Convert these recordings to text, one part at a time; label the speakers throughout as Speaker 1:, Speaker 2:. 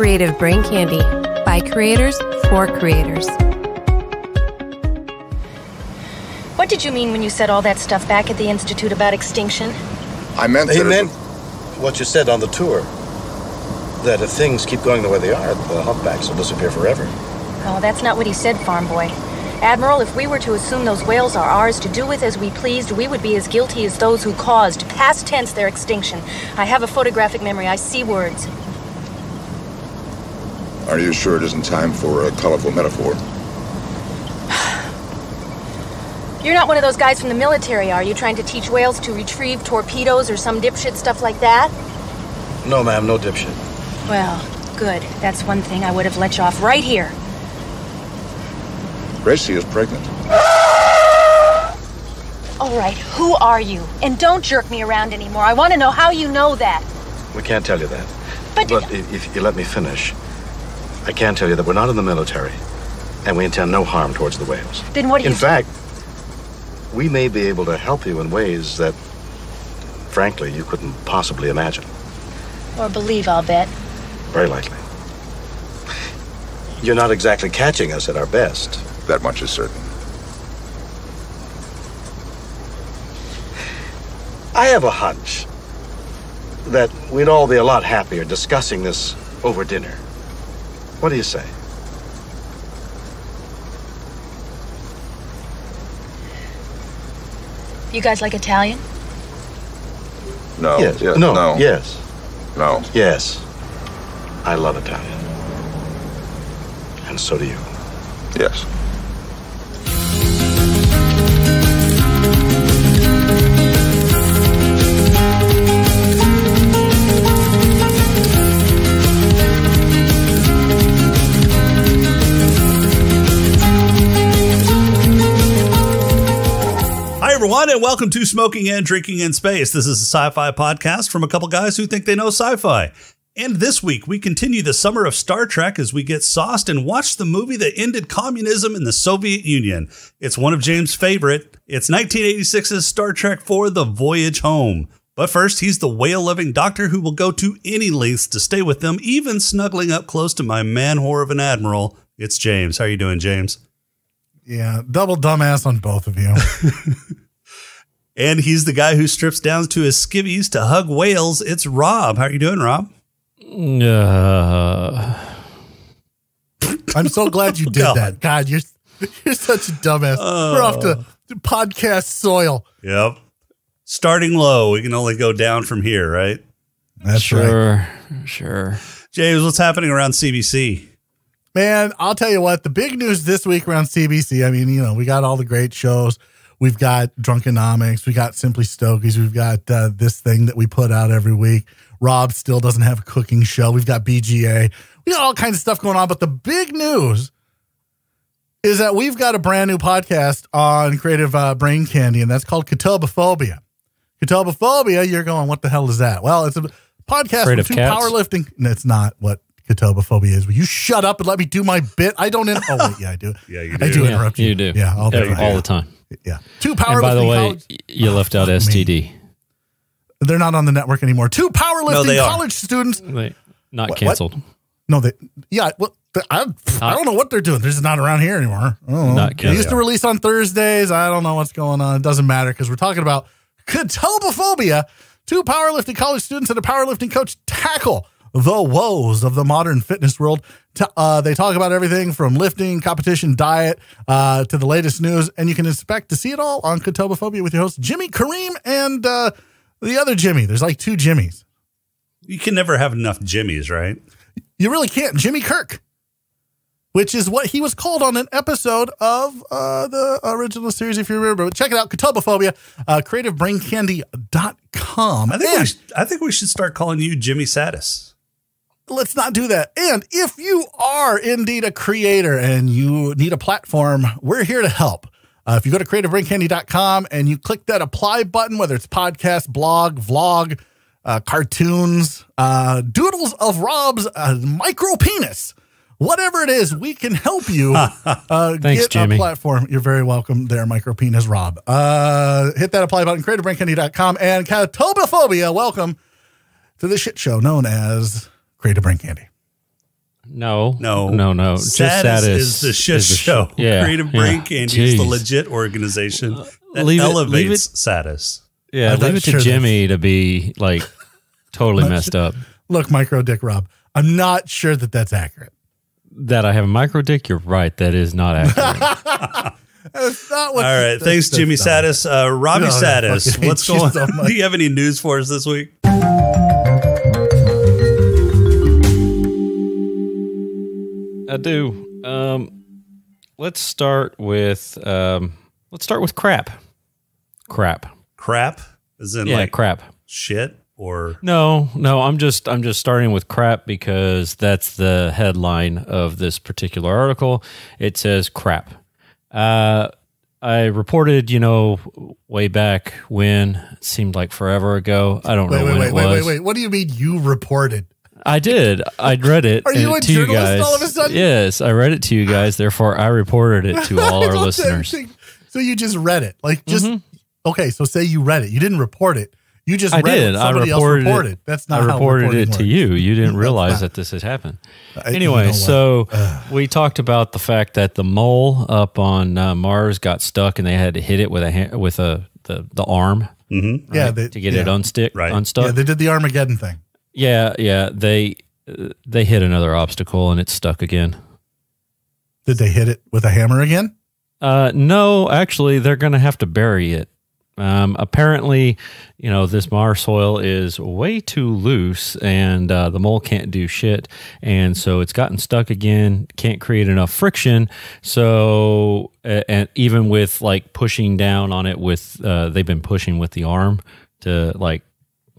Speaker 1: Creative Brain Candy by creators for creators.
Speaker 2: What did you mean when you said all that stuff back at the Institute about extinction?
Speaker 3: I meant
Speaker 4: He
Speaker 3: that it
Speaker 4: meant what you said on the tour. That if things keep going the way they are, the humpbacks will disappear forever.
Speaker 2: Oh, that's not what he said, farm boy. Admiral, if we were to assume those whales are ours to do with as we pleased, we would be as guilty as those who caused, past tense, their extinction. I have a photographic memory. I see words.
Speaker 3: Are you sure it isn't time for a colorful metaphor?
Speaker 2: You're not one of those guys from the military, are you? Trying to teach whales to retrieve torpedoes or some dipshit stuff like that?
Speaker 4: No, ma'am, no dipshit.
Speaker 2: Well, good. That's one thing I would have let you off right here.
Speaker 3: Gracie is pregnant.
Speaker 2: All right, who are you? And don't jerk me around anymore. I want to know how you know that.
Speaker 4: We can't tell you that.
Speaker 2: But,
Speaker 4: But i- if you let me finish, I can tell you that we're not in the military, and we intend no harm towards the whales.
Speaker 2: then what do you
Speaker 4: In fact, we may be able to help you in ways that, frankly, you couldn't possibly imagine.
Speaker 2: or believe? I'll bet.
Speaker 4: Very likely. You're not exactly catching us at our best.
Speaker 3: That much is certain.
Speaker 4: I have a hunch that we'd all be a lot happier discussing this over dinner. What do you say?
Speaker 2: You guys like Italian?
Speaker 3: No.
Speaker 4: yes.
Speaker 3: yeah,
Speaker 4: no.
Speaker 3: No.
Speaker 4: Yes.
Speaker 3: No.
Speaker 4: Yes. I love Italian. And so do you.
Speaker 3: Yes.
Speaker 5: Everyone, and welcome to Smoking and Drinking in Space. This is a sci fi podcast from a couple guys who think they know sci fi. And this week, we continue the summer of Star Trek as we get sauced and watch the movie that ended communism in the Soviet Union. It's one of James' favorite. It's 1986's Star Trek for The Voyage Home. But first, he's the whale loving doctor who will go to any lengths to stay with them, even snuggling up close to my man whore of an admiral. It's James. How are you doing, James?
Speaker 6: Yeah, double dumbass on both of you.
Speaker 5: And he's the guy who strips down to his skivvies to hug whales. It's Rob. How are you doing, Rob?
Speaker 7: Uh,
Speaker 6: I'm so glad you did
Speaker 5: God.
Speaker 6: that. God, you're you're such a dumbass. We're off to to podcast soil.
Speaker 5: Yep. Starting low, we can only go down from here, right?
Speaker 6: That's right.
Speaker 7: sure, sure.
Speaker 5: James, what's happening around CBC?
Speaker 6: Man, I'll tell you what, the big news this week around CBC, I mean, you know, we got all the great shows. We've got Drunkenomics. We got Simply Stokies. We've got uh, this thing that we put out every week. Rob still doesn't have a cooking show. We've got BGA. We got all kinds of stuff going on. But the big news is that we've got a brand new podcast on Creative uh, Brain Candy, and that's called Ketobophobia. Ketobophobia, you're going, what the hell is that? Well, it's a podcast
Speaker 7: Afraid
Speaker 6: from
Speaker 7: of
Speaker 6: two
Speaker 7: cats?
Speaker 6: powerlifting. And it's not what ketobophobia is. Will you shut up and let me do my bit? I don't. In- oh wait, yeah, I do.
Speaker 5: Yeah, you do.
Speaker 6: I
Speaker 5: do.
Speaker 6: do
Speaker 7: Yeah,
Speaker 6: interrupt you.
Speaker 7: you do.
Speaker 6: Yeah, all the
Speaker 7: Every-
Speaker 6: time.
Speaker 7: all the time.
Speaker 6: Yeah, two powerlifting.
Speaker 7: And by the way,
Speaker 6: college-
Speaker 7: you oh, left out
Speaker 6: fuck me.
Speaker 7: STD.
Speaker 6: they're not on the network anymore. Two powerlifting
Speaker 5: No, they are.
Speaker 6: college students.
Speaker 7: Wait, not
Speaker 6: What-
Speaker 7: canceled.
Speaker 6: No, they. Yeah, well, I, I don't know what they're doing. They're just not around here anymore. I don't know. They used to release on Thursdays. I don't know what's going on. It doesn't matter because we're talking about ketobophobia. Two powerlifting college students and a powerlifting coach tackle the woes of the modern fitness world. Uh, they talk about everything from lifting, competition, diet, uh, to the latest news, and you can expect to see it all on Ketobophobia with your host Jimmy Kareem and uh, the other Jimmy. There's like two Jimmys.
Speaker 5: You can never have enough Jimmies, right?
Speaker 6: You really can't. Jimmy Kirk, which is what he was called on an episode of uh, the original series, if you remember. But check it out, Ketobophobia, uh, creativebraincandy.com.
Speaker 5: I think we
Speaker 6: And
Speaker 5: I think we should start calling you Jimmy SaDiS.
Speaker 6: Let's not do that. And if you are indeed a creator and you need a platform, we're here to help. Uh, if you go to creativebraincandy.com and you click that apply button, whether it's podcast, blog, vlog, uh, cartoons, uh, doodles of Rob's uh, micro penis, whatever it is, we can help you uh,
Speaker 7: Thanks,
Speaker 6: get
Speaker 7: Jimmy.
Speaker 6: a platform. You're very welcome there, micro penis Rob. Uh, hit that apply button, creativebraincandy.com, and Catobophobia, welcome to the shit show known as Creative Brain Candy.
Speaker 7: No,
Speaker 5: No,
Speaker 7: no, no. Just
Speaker 5: SaDiS
Speaker 7: SaDiS
Speaker 5: is the shit show.
Speaker 7: Yeah,
Speaker 5: Creative
Speaker 7: yeah.
Speaker 5: Brain Candy is the legit organization that
Speaker 7: leave it-
Speaker 5: elevates
Speaker 7: leave it-
Speaker 5: SaDiS.
Speaker 7: Yeah,
Speaker 6: I'm
Speaker 7: leave it to
Speaker 6: sure
Speaker 7: Jimmy to be like totally messed up.
Speaker 6: Look, micro dick Rob. I'm not sure that that's accurate.
Speaker 7: That I have a micro dick. You're right. That is not accurate.
Speaker 6: That's not what.
Speaker 5: All right,
Speaker 6: that's-
Speaker 5: thanks,
Speaker 6: that's
Speaker 5: Jimmy
Speaker 6: not-
Speaker 5: SaDiS. Uh, Robbie
Speaker 6: No, no, SaDiS,
Speaker 5: what's
Speaker 6: hate you
Speaker 5: going?
Speaker 6: so much.
Speaker 5: Do you have any news for us this week?
Speaker 7: I do. Um, let's start with um, let's start with crap. Crap.
Speaker 5: Crap, is in
Speaker 7: Yeah,
Speaker 5: like
Speaker 7: crap.
Speaker 5: shit or
Speaker 7: No, no, I'm just I'm just starting with crap because that's the headline of this particular article. It says crap. Uh, I reported, you know, way back when it seemed like forever ago. I don't
Speaker 6: Wait,
Speaker 7: know
Speaker 6: wait,
Speaker 7: when
Speaker 6: wait,
Speaker 7: it
Speaker 6: wait, wait, wait. What do you mean you reported?
Speaker 7: I did. I read it.
Speaker 6: Are you a
Speaker 7: to you guys.
Speaker 6: all of a sudden?
Speaker 7: Yes, I read it to you guys. Therefore, I reported it to all our listeners.
Speaker 6: So you just read it, like just
Speaker 7: Mhm.
Speaker 6: okay. So say you read it, you didn't report it. You just
Speaker 7: I
Speaker 6: read
Speaker 7: did.
Speaker 6: What
Speaker 7: I
Speaker 6: somebody
Speaker 7: reported
Speaker 6: else reported.
Speaker 7: it.
Speaker 6: That's not
Speaker 7: I reported
Speaker 6: reporting
Speaker 7: it to
Speaker 6: works.
Speaker 7: you. You didn't realize
Speaker 6: not-
Speaker 7: that this had happened.
Speaker 6: I- you
Speaker 7: Anyway,
Speaker 6: know
Speaker 7: so we talked about the fact that the mole up on uh, Mars got stuck, and they had to hit it with a ha- with a the the arm
Speaker 5: mm-hmm.
Speaker 6: yeah, they,
Speaker 7: to get
Speaker 6: yeah.
Speaker 7: it unstick
Speaker 5: Right.
Speaker 7: unstuck.
Speaker 6: Yeah, they did the Armageddon thing.
Speaker 7: Yeah, yeah. They they hit another obstacle and it's stuck again.
Speaker 6: Did they hit it with a hammer again?
Speaker 7: Uh, no, actually, they're going to have to bury it. Um, apparently, you know, this Mars soil is way too loose and uh, the mole can't do shit. And so it's gotten stuck again, can't create enough friction. So, and even with like pushing down on it with, uh, they've been pushing with the arm to like,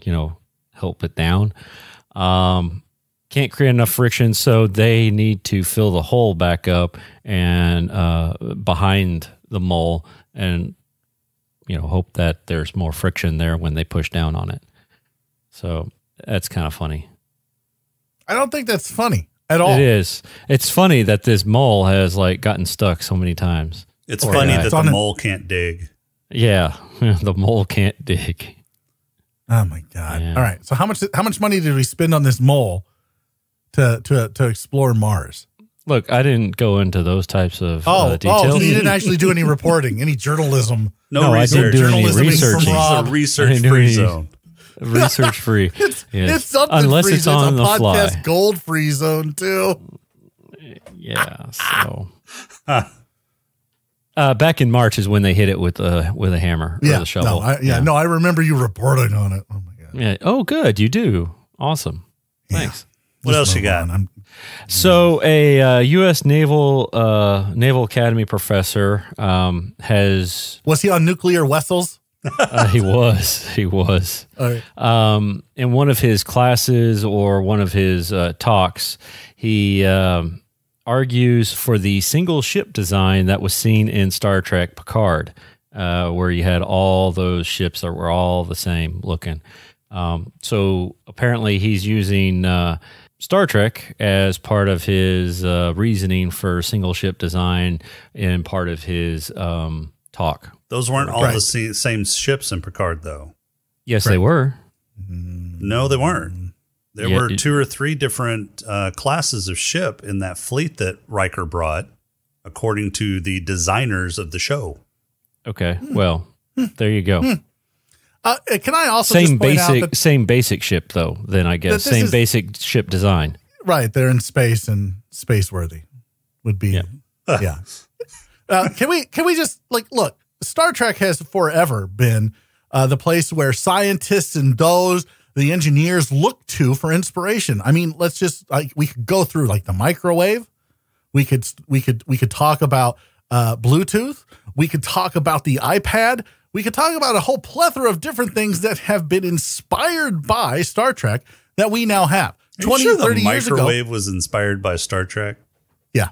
Speaker 7: you know, help it down. Um, can't create enough friction, so they need to fill the hole back up and uh, behind the mole, and you know hope that there's more friction there when they push down on it. So that's kind of funny.
Speaker 6: I don't think that's funny at all.
Speaker 7: It is. It's funny that this mole has like gotten stuck so many times.
Speaker 5: It's
Speaker 7: Poor
Speaker 5: funny
Speaker 7: guy.
Speaker 5: that
Speaker 6: It's
Speaker 5: the
Speaker 6: on a-
Speaker 5: mole can't dig.
Speaker 7: Yeah, the mole can't dig.
Speaker 6: Oh my god!
Speaker 7: Yeah.
Speaker 6: All right. So how much how much money did we spend on this mole to to to explore Mars?
Speaker 7: Look, I didn't go into those types of
Speaker 6: Oh,
Speaker 7: uh,
Speaker 6: oh,
Speaker 7: details.
Speaker 6: so you didn't actually do any reporting, any journalism.
Speaker 5: No,
Speaker 7: No, I didn't do any research.
Speaker 6: from
Speaker 5: It's
Speaker 6: Rob.
Speaker 5: research free zone.
Speaker 7: Research free.
Speaker 6: It's,
Speaker 7: Yes.
Speaker 6: it's something
Speaker 7: Unless
Speaker 6: free.
Speaker 7: it's on
Speaker 6: a
Speaker 7: the
Speaker 6: podcast
Speaker 7: fly.
Speaker 6: gold free zone too.
Speaker 7: Yeah. So, uh, back in March is when they hit it with a with a hammer or
Speaker 6: Yeah,
Speaker 7: the shovel.
Speaker 6: no, I, yeah, no, I remember you reporting on it. Oh my god!
Speaker 7: Yeah. Oh, good. You do. Awesome. Thanks.
Speaker 5: What
Speaker 6: Just
Speaker 5: else you got?
Speaker 6: I'm-
Speaker 7: So, a uh, U.S. Naval uh, Naval Academy professor um, has
Speaker 6: was he on nuclear vessels?
Speaker 7: uh, he was he was
Speaker 6: All right.
Speaker 7: um, in one of his classes or one of his uh, talks, he um, argues for the single ship design that was seen in Star Trek Picard, uh, where you had all those ships that were all the same looking. Um, so apparently, he's using uh, Star Trek as part of his uh, reasoning for single ship design and part of his um, talk.
Speaker 5: Those weren't all
Speaker 6: Right.
Speaker 5: the same ships in Picard, though.
Speaker 7: Yes, they were.
Speaker 5: No, they weren't. There
Speaker 7: Yeah,
Speaker 5: were
Speaker 7: it-
Speaker 5: two or three different uh, classes of ship in that fleet that Riker brought, according to the designers of the show.
Speaker 7: Okay, well, there you go.
Speaker 6: Uh, can I also
Speaker 7: same
Speaker 6: just point out
Speaker 7: basic
Speaker 6: that,
Speaker 7: same basic ship though then i guess same
Speaker 6: is-
Speaker 7: basic ship design
Speaker 6: right? They're in space and space worthy would be
Speaker 7: Yeah.
Speaker 6: yeah. Uh, can we can we just like look? Star Trek has forever been uh, the place where scientists and those the engineers look to for inspiration. I mean, let's just like we could go through like the microwave. We could we could we could talk about uh, Bluetooth. We could talk about the iPad. We could talk about a whole plethora of different things that have been inspired by Star Trek that we now have.
Speaker 5: Are you
Speaker 6: 20,
Speaker 5: sure
Speaker 6: 30
Speaker 5: the
Speaker 6: years ago.
Speaker 5: microwave was inspired by Star Trek?
Speaker 6: Yeah,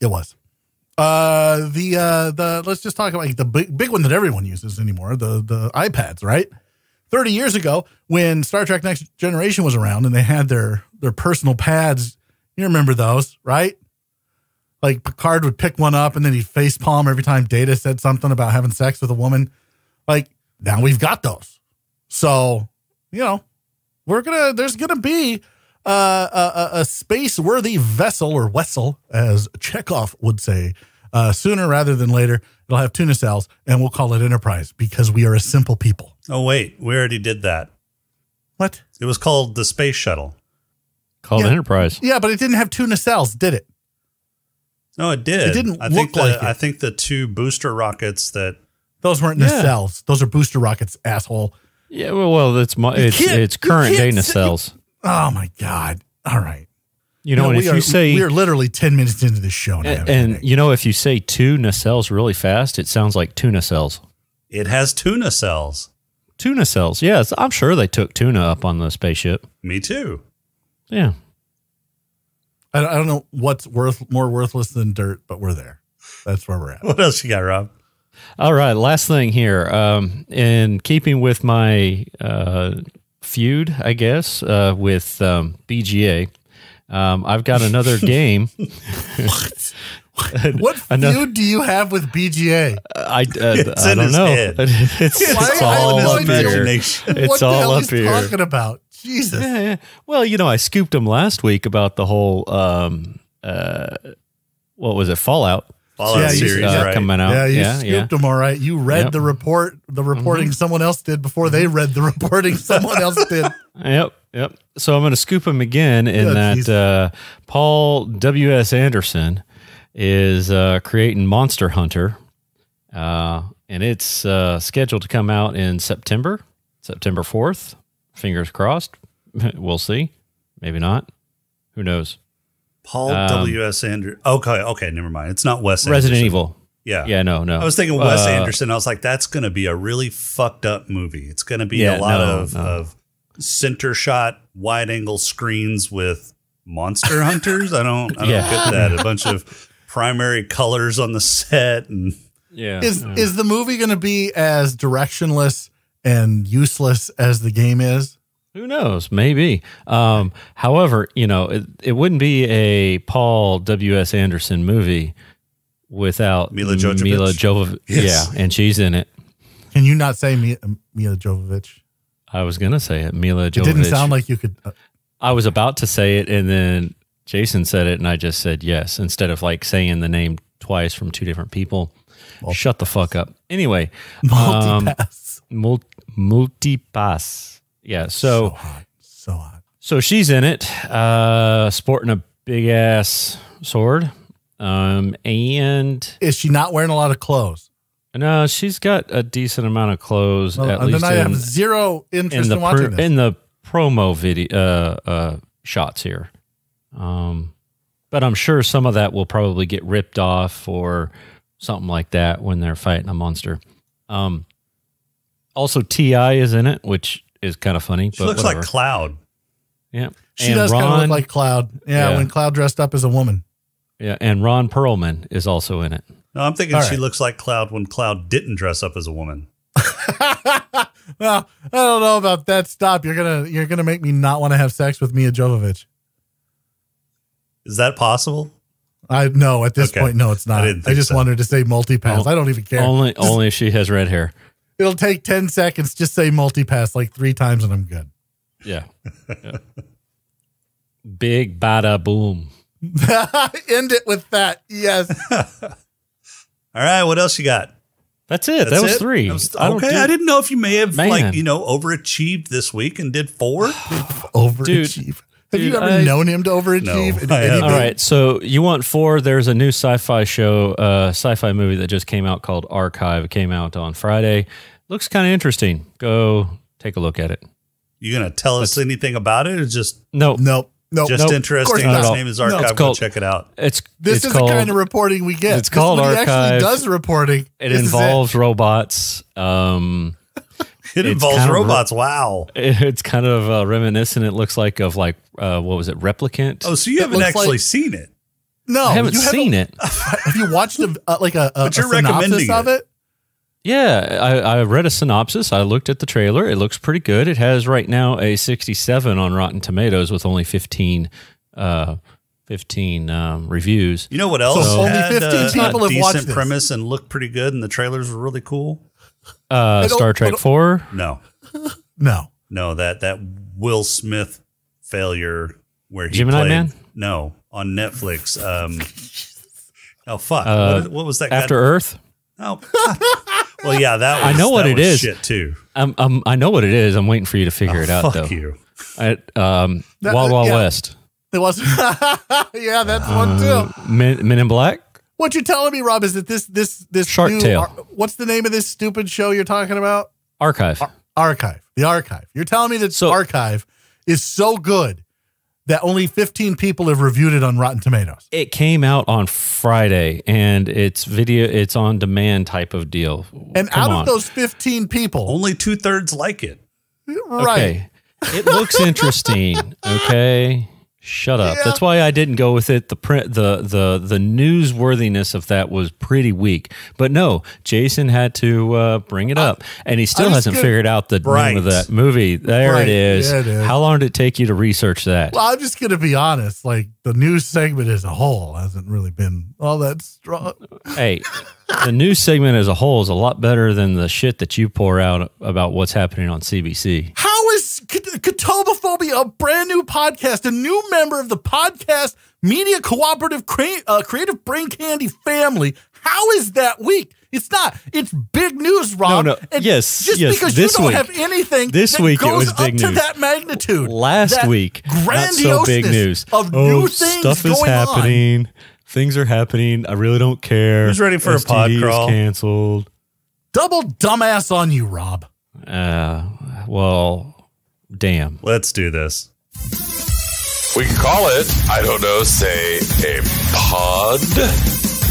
Speaker 6: it was. Uh, the uh, the let's just talk about like the big big one that everyone uses anymore. The the iPads, right? Thirty years ago, when Star Trek Next Generation was around, and they had their their personal pads. You remember those, right? Like Picard would pick one up, and then he'd face palm every time Data said something about having sex with a woman. Like now we've got those. So you know, we're gonna there's gonna be uh, a, a, space worthy vessel or vessel, as Chekov would say, uh, sooner rather than later. It'll have tuna cells, and we'll call it Enterprise because we are a simple people.
Speaker 5: Oh wait, we already did that.
Speaker 6: What?
Speaker 5: It was called the space shuttle.
Speaker 7: Called
Speaker 6: Yeah.
Speaker 7: Enterprise.
Speaker 6: Yeah, but it didn't have tuna cells, did it?
Speaker 5: No, it did.
Speaker 6: It didn't
Speaker 5: I
Speaker 6: look
Speaker 5: think the,
Speaker 6: like it.
Speaker 5: I think the two booster rockets that
Speaker 6: Those weren't
Speaker 7: Yeah.
Speaker 6: nacelles. Those are booster rockets, asshole.
Speaker 7: Yeah, well, well, it's mo- it's it's current
Speaker 6: can't
Speaker 7: day
Speaker 6: say-
Speaker 7: nacelles.
Speaker 6: Oh my god! All right.
Speaker 7: You know, and
Speaker 6: we
Speaker 7: if
Speaker 6: are,
Speaker 7: you say
Speaker 6: we are literally ten minutes into this show, and,
Speaker 7: and, and you know if you say two nacelles really fast, it sounds like tuna cells.
Speaker 5: it has tuna cells.
Speaker 7: Tuna cells. Yes, I'm sure they took tuna up on the spaceship.
Speaker 5: Me too.
Speaker 7: Yeah.
Speaker 6: I, I don't know what's worth more worthless than dirt, but we're there. That's where we're at.
Speaker 5: What else you got, Rob?
Speaker 7: All right, last thing here. Um, in keeping with my uh, feud, I guess, uh, with um, BGA, um, I've got another game.
Speaker 6: What
Speaker 7: Another-
Speaker 6: feud do you have with BGA?
Speaker 7: I, uh,
Speaker 5: It's
Speaker 7: I
Speaker 5: in
Speaker 7: don't
Speaker 5: his
Speaker 7: know.
Speaker 5: head.
Speaker 7: It's, it's
Speaker 6: Why-
Speaker 7: all
Speaker 6: I have
Speaker 7: up
Speaker 6: idea.
Speaker 7: here. It's
Speaker 6: what the
Speaker 7: all
Speaker 6: hell
Speaker 7: up
Speaker 6: he's
Speaker 7: here.
Speaker 6: talking about? Jesus.
Speaker 7: Yeah, yeah. Well, you know, I scooped him last week about the whole um, uh, what was it, Fallout
Speaker 5: Fallout
Speaker 6: Yeah, you-
Speaker 5: series,
Speaker 7: uh,
Speaker 5: right?
Speaker 7: coming out.
Speaker 6: Yeah, you
Speaker 7: yeah,
Speaker 6: scooped
Speaker 7: yeah.
Speaker 6: them all right. You read
Speaker 7: Yep.
Speaker 6: the report, the reporting someone else did before they read the reporting someone else did.
Speaker 7: Yep, yep. So I'm going to scoop him again in
Speaker 6: Yeah,
Speaker 7: that uh, Paul W. S. Anderson is uh, creating Monster Hunter, uh, and it's uh, scheduled to come out in September, September 4th. Fingers crossed. we'll see. Maybe not. Who knows?
Speaker 5: Paul
Speaker 7: Um,
Speaker 5: W. S. Anderson. Okay, okay, never mind. It's not Wes.
Speaker 7: Resident
Speaker 5: Anderson.
Speaker 7: Evil.
Speaker 5: Yeah,
Speaker 7: Yeah, no, no.
Speaker 5: I was thinking Wes
Speaker 7: Uh,
Speaker 5: Anderson. I was like, that's going to be a really fucked up movie. It's going to be
Speaker 7: Yeah,
Speaker 5: a lot
Speaker 7: no,
Speaker 5: of,
Speaker 7: no.
Speaker 5: of center shot, wide angle screens with monster hunters. I don't, I don't
Speaker 7: Yeah.
Speaker 5: get that. A bunch of primary colors on the set, and
Speaker 7: Yeah.
Speaker 6: Is is the movie going to be as directionless and useless as the game is?
Speaker 7: Who knows? Maybe. Um, however, you know, it, it wouldn't be a Paul W. S. Anderson movie without
Speaker 5: Milla Jovovich?
Speaker 7: Milla Jovovich.
Speaker 5: Yes.
Speaker 7: Yeah, and she's in it.
Speaker 6: Can you not say Mia, Milla Jovovich?
Speaker 7: I was gonna say it, Milla Jovovich.
Speaker 6: It didn't sound like you could. Uh,
Speaker 7: I was about to say it, and then Jason said it, and I just said yes instead of like saying the name twice from two different people. Shut the fuck up. Anyway, um,
Speaker 6: multipass.
Speaker 7: mul- multipass. Yeah.
Speaker 6: so
Speaker 7: So
Speaker 6: hot, so hot.
Speaker 7: so she's in it, uh, sporting a big ass sword, um, and
Speaker 6: Is she not wearing a lot of clothes?
Speaker 7: no, she's got a decent amount of clothes.
Speaker 6: Well,
Speaker 7: at
Speaker 6: and
Speaker 7: least
Speaker 6: then I
Speaker 7: in,
Speaker 6: have zero
Speaker 7: in
Speaker 6: interest
Speaker 7: the
Speaker 6: in, watching
Speaker 7: pr-
Speaker 6: this.
Speaker 7: in the promo video uh, uh, shots here. Um, but I'm sure some of that will probably get ripped off or something like that when they're fighting a monster. Um, also, T.I. is in it, which is kind of funny.
Speaker 5: she
Speaker 7: but
Speaker 5: looks
Speaker 7: whatever.
Speaker 5: like Cloud.
Speaker 7: yeah.
Speaker 6: she
Speaker 7: And
Speaker 6: does kind of
Speaker 7: Ron-
Speaker 6: look like Cloud. Yeah,
Speaker 7: Yeah.
Speaker 6: when Cloud dressed up as a woman.
Speaker 7: yeah, and Ron Perlman is also in it.
Speaker 5: No, I'm thinking
Speaker 6: All
Speaker 5: she
Speaker 6: right.
Speaker 5: looks like Cloud when Cloud didn't dress up as a woman.
Speaker 6: well, I don't know about that. Stop. You're gonna you're gonna make me not want to have sex with Mia Jovovich.
Speaker 5: Is that possible?
Speaker 6: I no, at this
Speaker 5: Okay.
Speaker 6: point, no, it's not.
Speaker 5: I
Speaker 6: I, just
Speaker 5: so.
Speaker 6: wanted to say multipass.
Speaker 7: Oh,
Speaker 6: I don't even care.
Speaker 7: Only, only if she has red hair.
Speaker 6: It'll take ten seconds. Just say multipass like three times, and I'm good.
Speaker 7: Yeah. Yeah. Big bada boom.
Speaker 6: End it with that. Yes.
Speaker 5: All right, what else you got?
Speaker 7: That's it. that was
Speaker 5: it?
Speaker 7: three.
Speaker 5: That was-
Speaker 7: I don't
Speaker 5: okay, I didn't know if you may have
Speaker 7: Man.
Speaker 5: like you know overachieved this week and did four.
Speaker 6: Overachieve. Have you ever
Speaker 7: I-
Speaker 6: known him to overachieve?
Speaker 5: No,
Speaker 6: in
Speaker 5: I haven't.
Speaker 7: All right. So you want four? There's a new sci-fi show, uh, sci-fi movie that just came out called Archive. It came out on Friday. Looks kind of interesting. Go take a look at it.
Speaker 5: You gonna tell us anything about it, or just
Speaker 7: No,
Speaker 6: Nope. Nope.
Speaker 5: just
Speaker 6: nope.
Speaker 5: interesting?
Speaker 6: Of
Speaker 5: His name is
Speaker 6: No, it's
Speaker 5: Archive. Go check it out.
Speaker 7: it's
Speaker 6: This
Speaker 7: it's
Speaker 6: is
Speaker 7: called,
Speaker 6: the kind of reporting we get.
Speaker 7: it's
Speaker 6: This
Speaker 7: called
Speaker 6: when he
Speaker 7: Archive.
Speaker 6: actually does reporting.
Speaker 7: It
Speaker 6: This is
Speaker 7: involves robots. Um,
Speaker 5: It involves
Speaker 7: kind of-
Speaker 5: robots. wow.
Speaker 7: it's kind of uh, reminiscent. It looks like of like uh, what was it, Replicant?
Speaker 5: Oh, so you
Speaker 6: It
Speaker 5: haven't actually
Speaker 6: like-
Speaker 5: seen it?
Speaker 6: No,
Speaker 7: I haven't
Speaker 6: you
Speaker 7: seen it.
Speaker 6: Have you watched a, uh, like a, a,
Speaker 5: But you're
Speaker 6: a synopsis
Speaker 5: recommending
Speaker 6: of
Speaker 5: it.
Speaker 6: it?
Speaker 7: Yeah, I, I read a synopsis. I looked at the trailer. It looks pretty good. It has right now a 67 on Rotten Tomatoes with only 15, uh, 15 um, reviews.
Speaker 5: You know what else?
Speaker 6: So only
Speaker 5: had,
Speaker 6: 15
Speaker 5: uh,
Speaker 6: people
Speaker 5: a
Speaker 6: have watched
Speaker 5: decent
Speaker 6: this.
Speaker 5: premise and looked pretty good, and the trailers were really cool.
Speaker 7: Uh, Star Trek 4.
Speaker 5: No,
Speaker 6: No.
Speaker 5: no, that that Will Smith failure where he
Speaker 7: Gemini
Speaker 5: played,
Speaker 7: Man?
Speaker 5: No, on Netflix. Um, oh fuck!
Speaker 7: Uh,
Speaker 5: what, what was that?
Speaker 7: After
Speaker 5: guy?
Speaker 7: Earth.
Speaker 5: Oh, well, yeah, that. Was,
Speaker 7: I know what
Speaker 5: that
Speaker 7: it
Speaker 5: was
Speaker 7: is.
Speaker 5: Shit too.
Speaker 7: Um, um, I know what it is. I'm waiting for you to figure it out,
Speaker 5: Oh, Fuck
Speaker 7: though.
Speaker 5: you.
Speaker 7: I, um,
Speaker 6: That-
Speaker 7: Wild Wild
Speaker 6: yeah.
Speaker 7: West.
Speaker 6: It was. yeah, that's one too.
Speaker 7: Men, Men in Black.
Speaker 6: What you're telling me, Rob, is that this this this
Speaker 7: Shark
Speaker 6: new
Speaker 7: Tale.
Speaker 6: ar- what's the name of this stupid show you're talking about?
Speaker 7: Archive.
Speaker 6: Archive. The Archive. You're telling me that
Speaker 7: So-
Speaker 6: Archive is so good that only 15 people have reviewed it on Rotten Tomatoes.
Speaker 7: It came out on Friday, and it's video. It's on demand type of deal.
Speaker 6: And
Speaker 7: Come
Speaker 6: out
Speaker 7: on.
Speaker 6: of those 15 people,
Speaker 5: Only two thirds like it.
Speaker 6: right?
Speaker 7: Okay. It looks interesting. Okay. Shut up.
Speaker 6: Yeah.
Speaker 7: That's why I didn't go with it. The print, the the the newsworthiness of that was pretty weak. But no, Jason had to uh, bring it up, and he still hasn't
Speaker 6: gonna-
Speaker 7: figured out the name of that movie. There it is.
Speaker 6: Yeah, it is.
Speaker 7: How long did it take you to research that?
Speaker 6: Well, I'm just going to be honest. Like the news segment as a whole hasn't really been all that strong.
Speaker 7: hey, the news segment as a whole is a lot better than the shit that you pour out about what's happening on CBC.
Speaker 6: How is K- Katobophobia a brand new podcast, a new member of the podcast media cooperative crea- uh, creative brain candy family? How is that weak? It's not. It's big news, Rob.
Speaker 7: no.
Speaker 6: And
Speaker 7: Yes,
Speaker 6: just
Speaker 7: yes,
Speaker 6: because
Speaker 7: this
Speaker 6: you don't
Speaker 7: week.
Speaker 6: have anything
Speaker 7: This
Speaker 6: that
Speaker 7: week it
Speaker 6: goes
Speaker 7: was big
Speaker 6: up to
Speaker 7: news.
Speaker 6: that magnitude.
Speaker 7: Last
Speaker 6: that
Speaker 7: week, not so big news.
Speaker 6: of
Speaker 7: oh,
Speaker 6: new things
Speaker 7: stuff is
Speaker 6: going on.
Speaker 7: Things are happening. I really don't care.
Speaker 5: Who's ready for a pod
Speaker 7: STD is
Speaker 5: crawl?
Speaker 7: Canceled.
Speaker 6: Double dumbass on you, Rob.
Speaker 7: Uh, well, damn.
Speaker 5: Let's do this.
Speaker 3: We can call it, I don't know, say a pod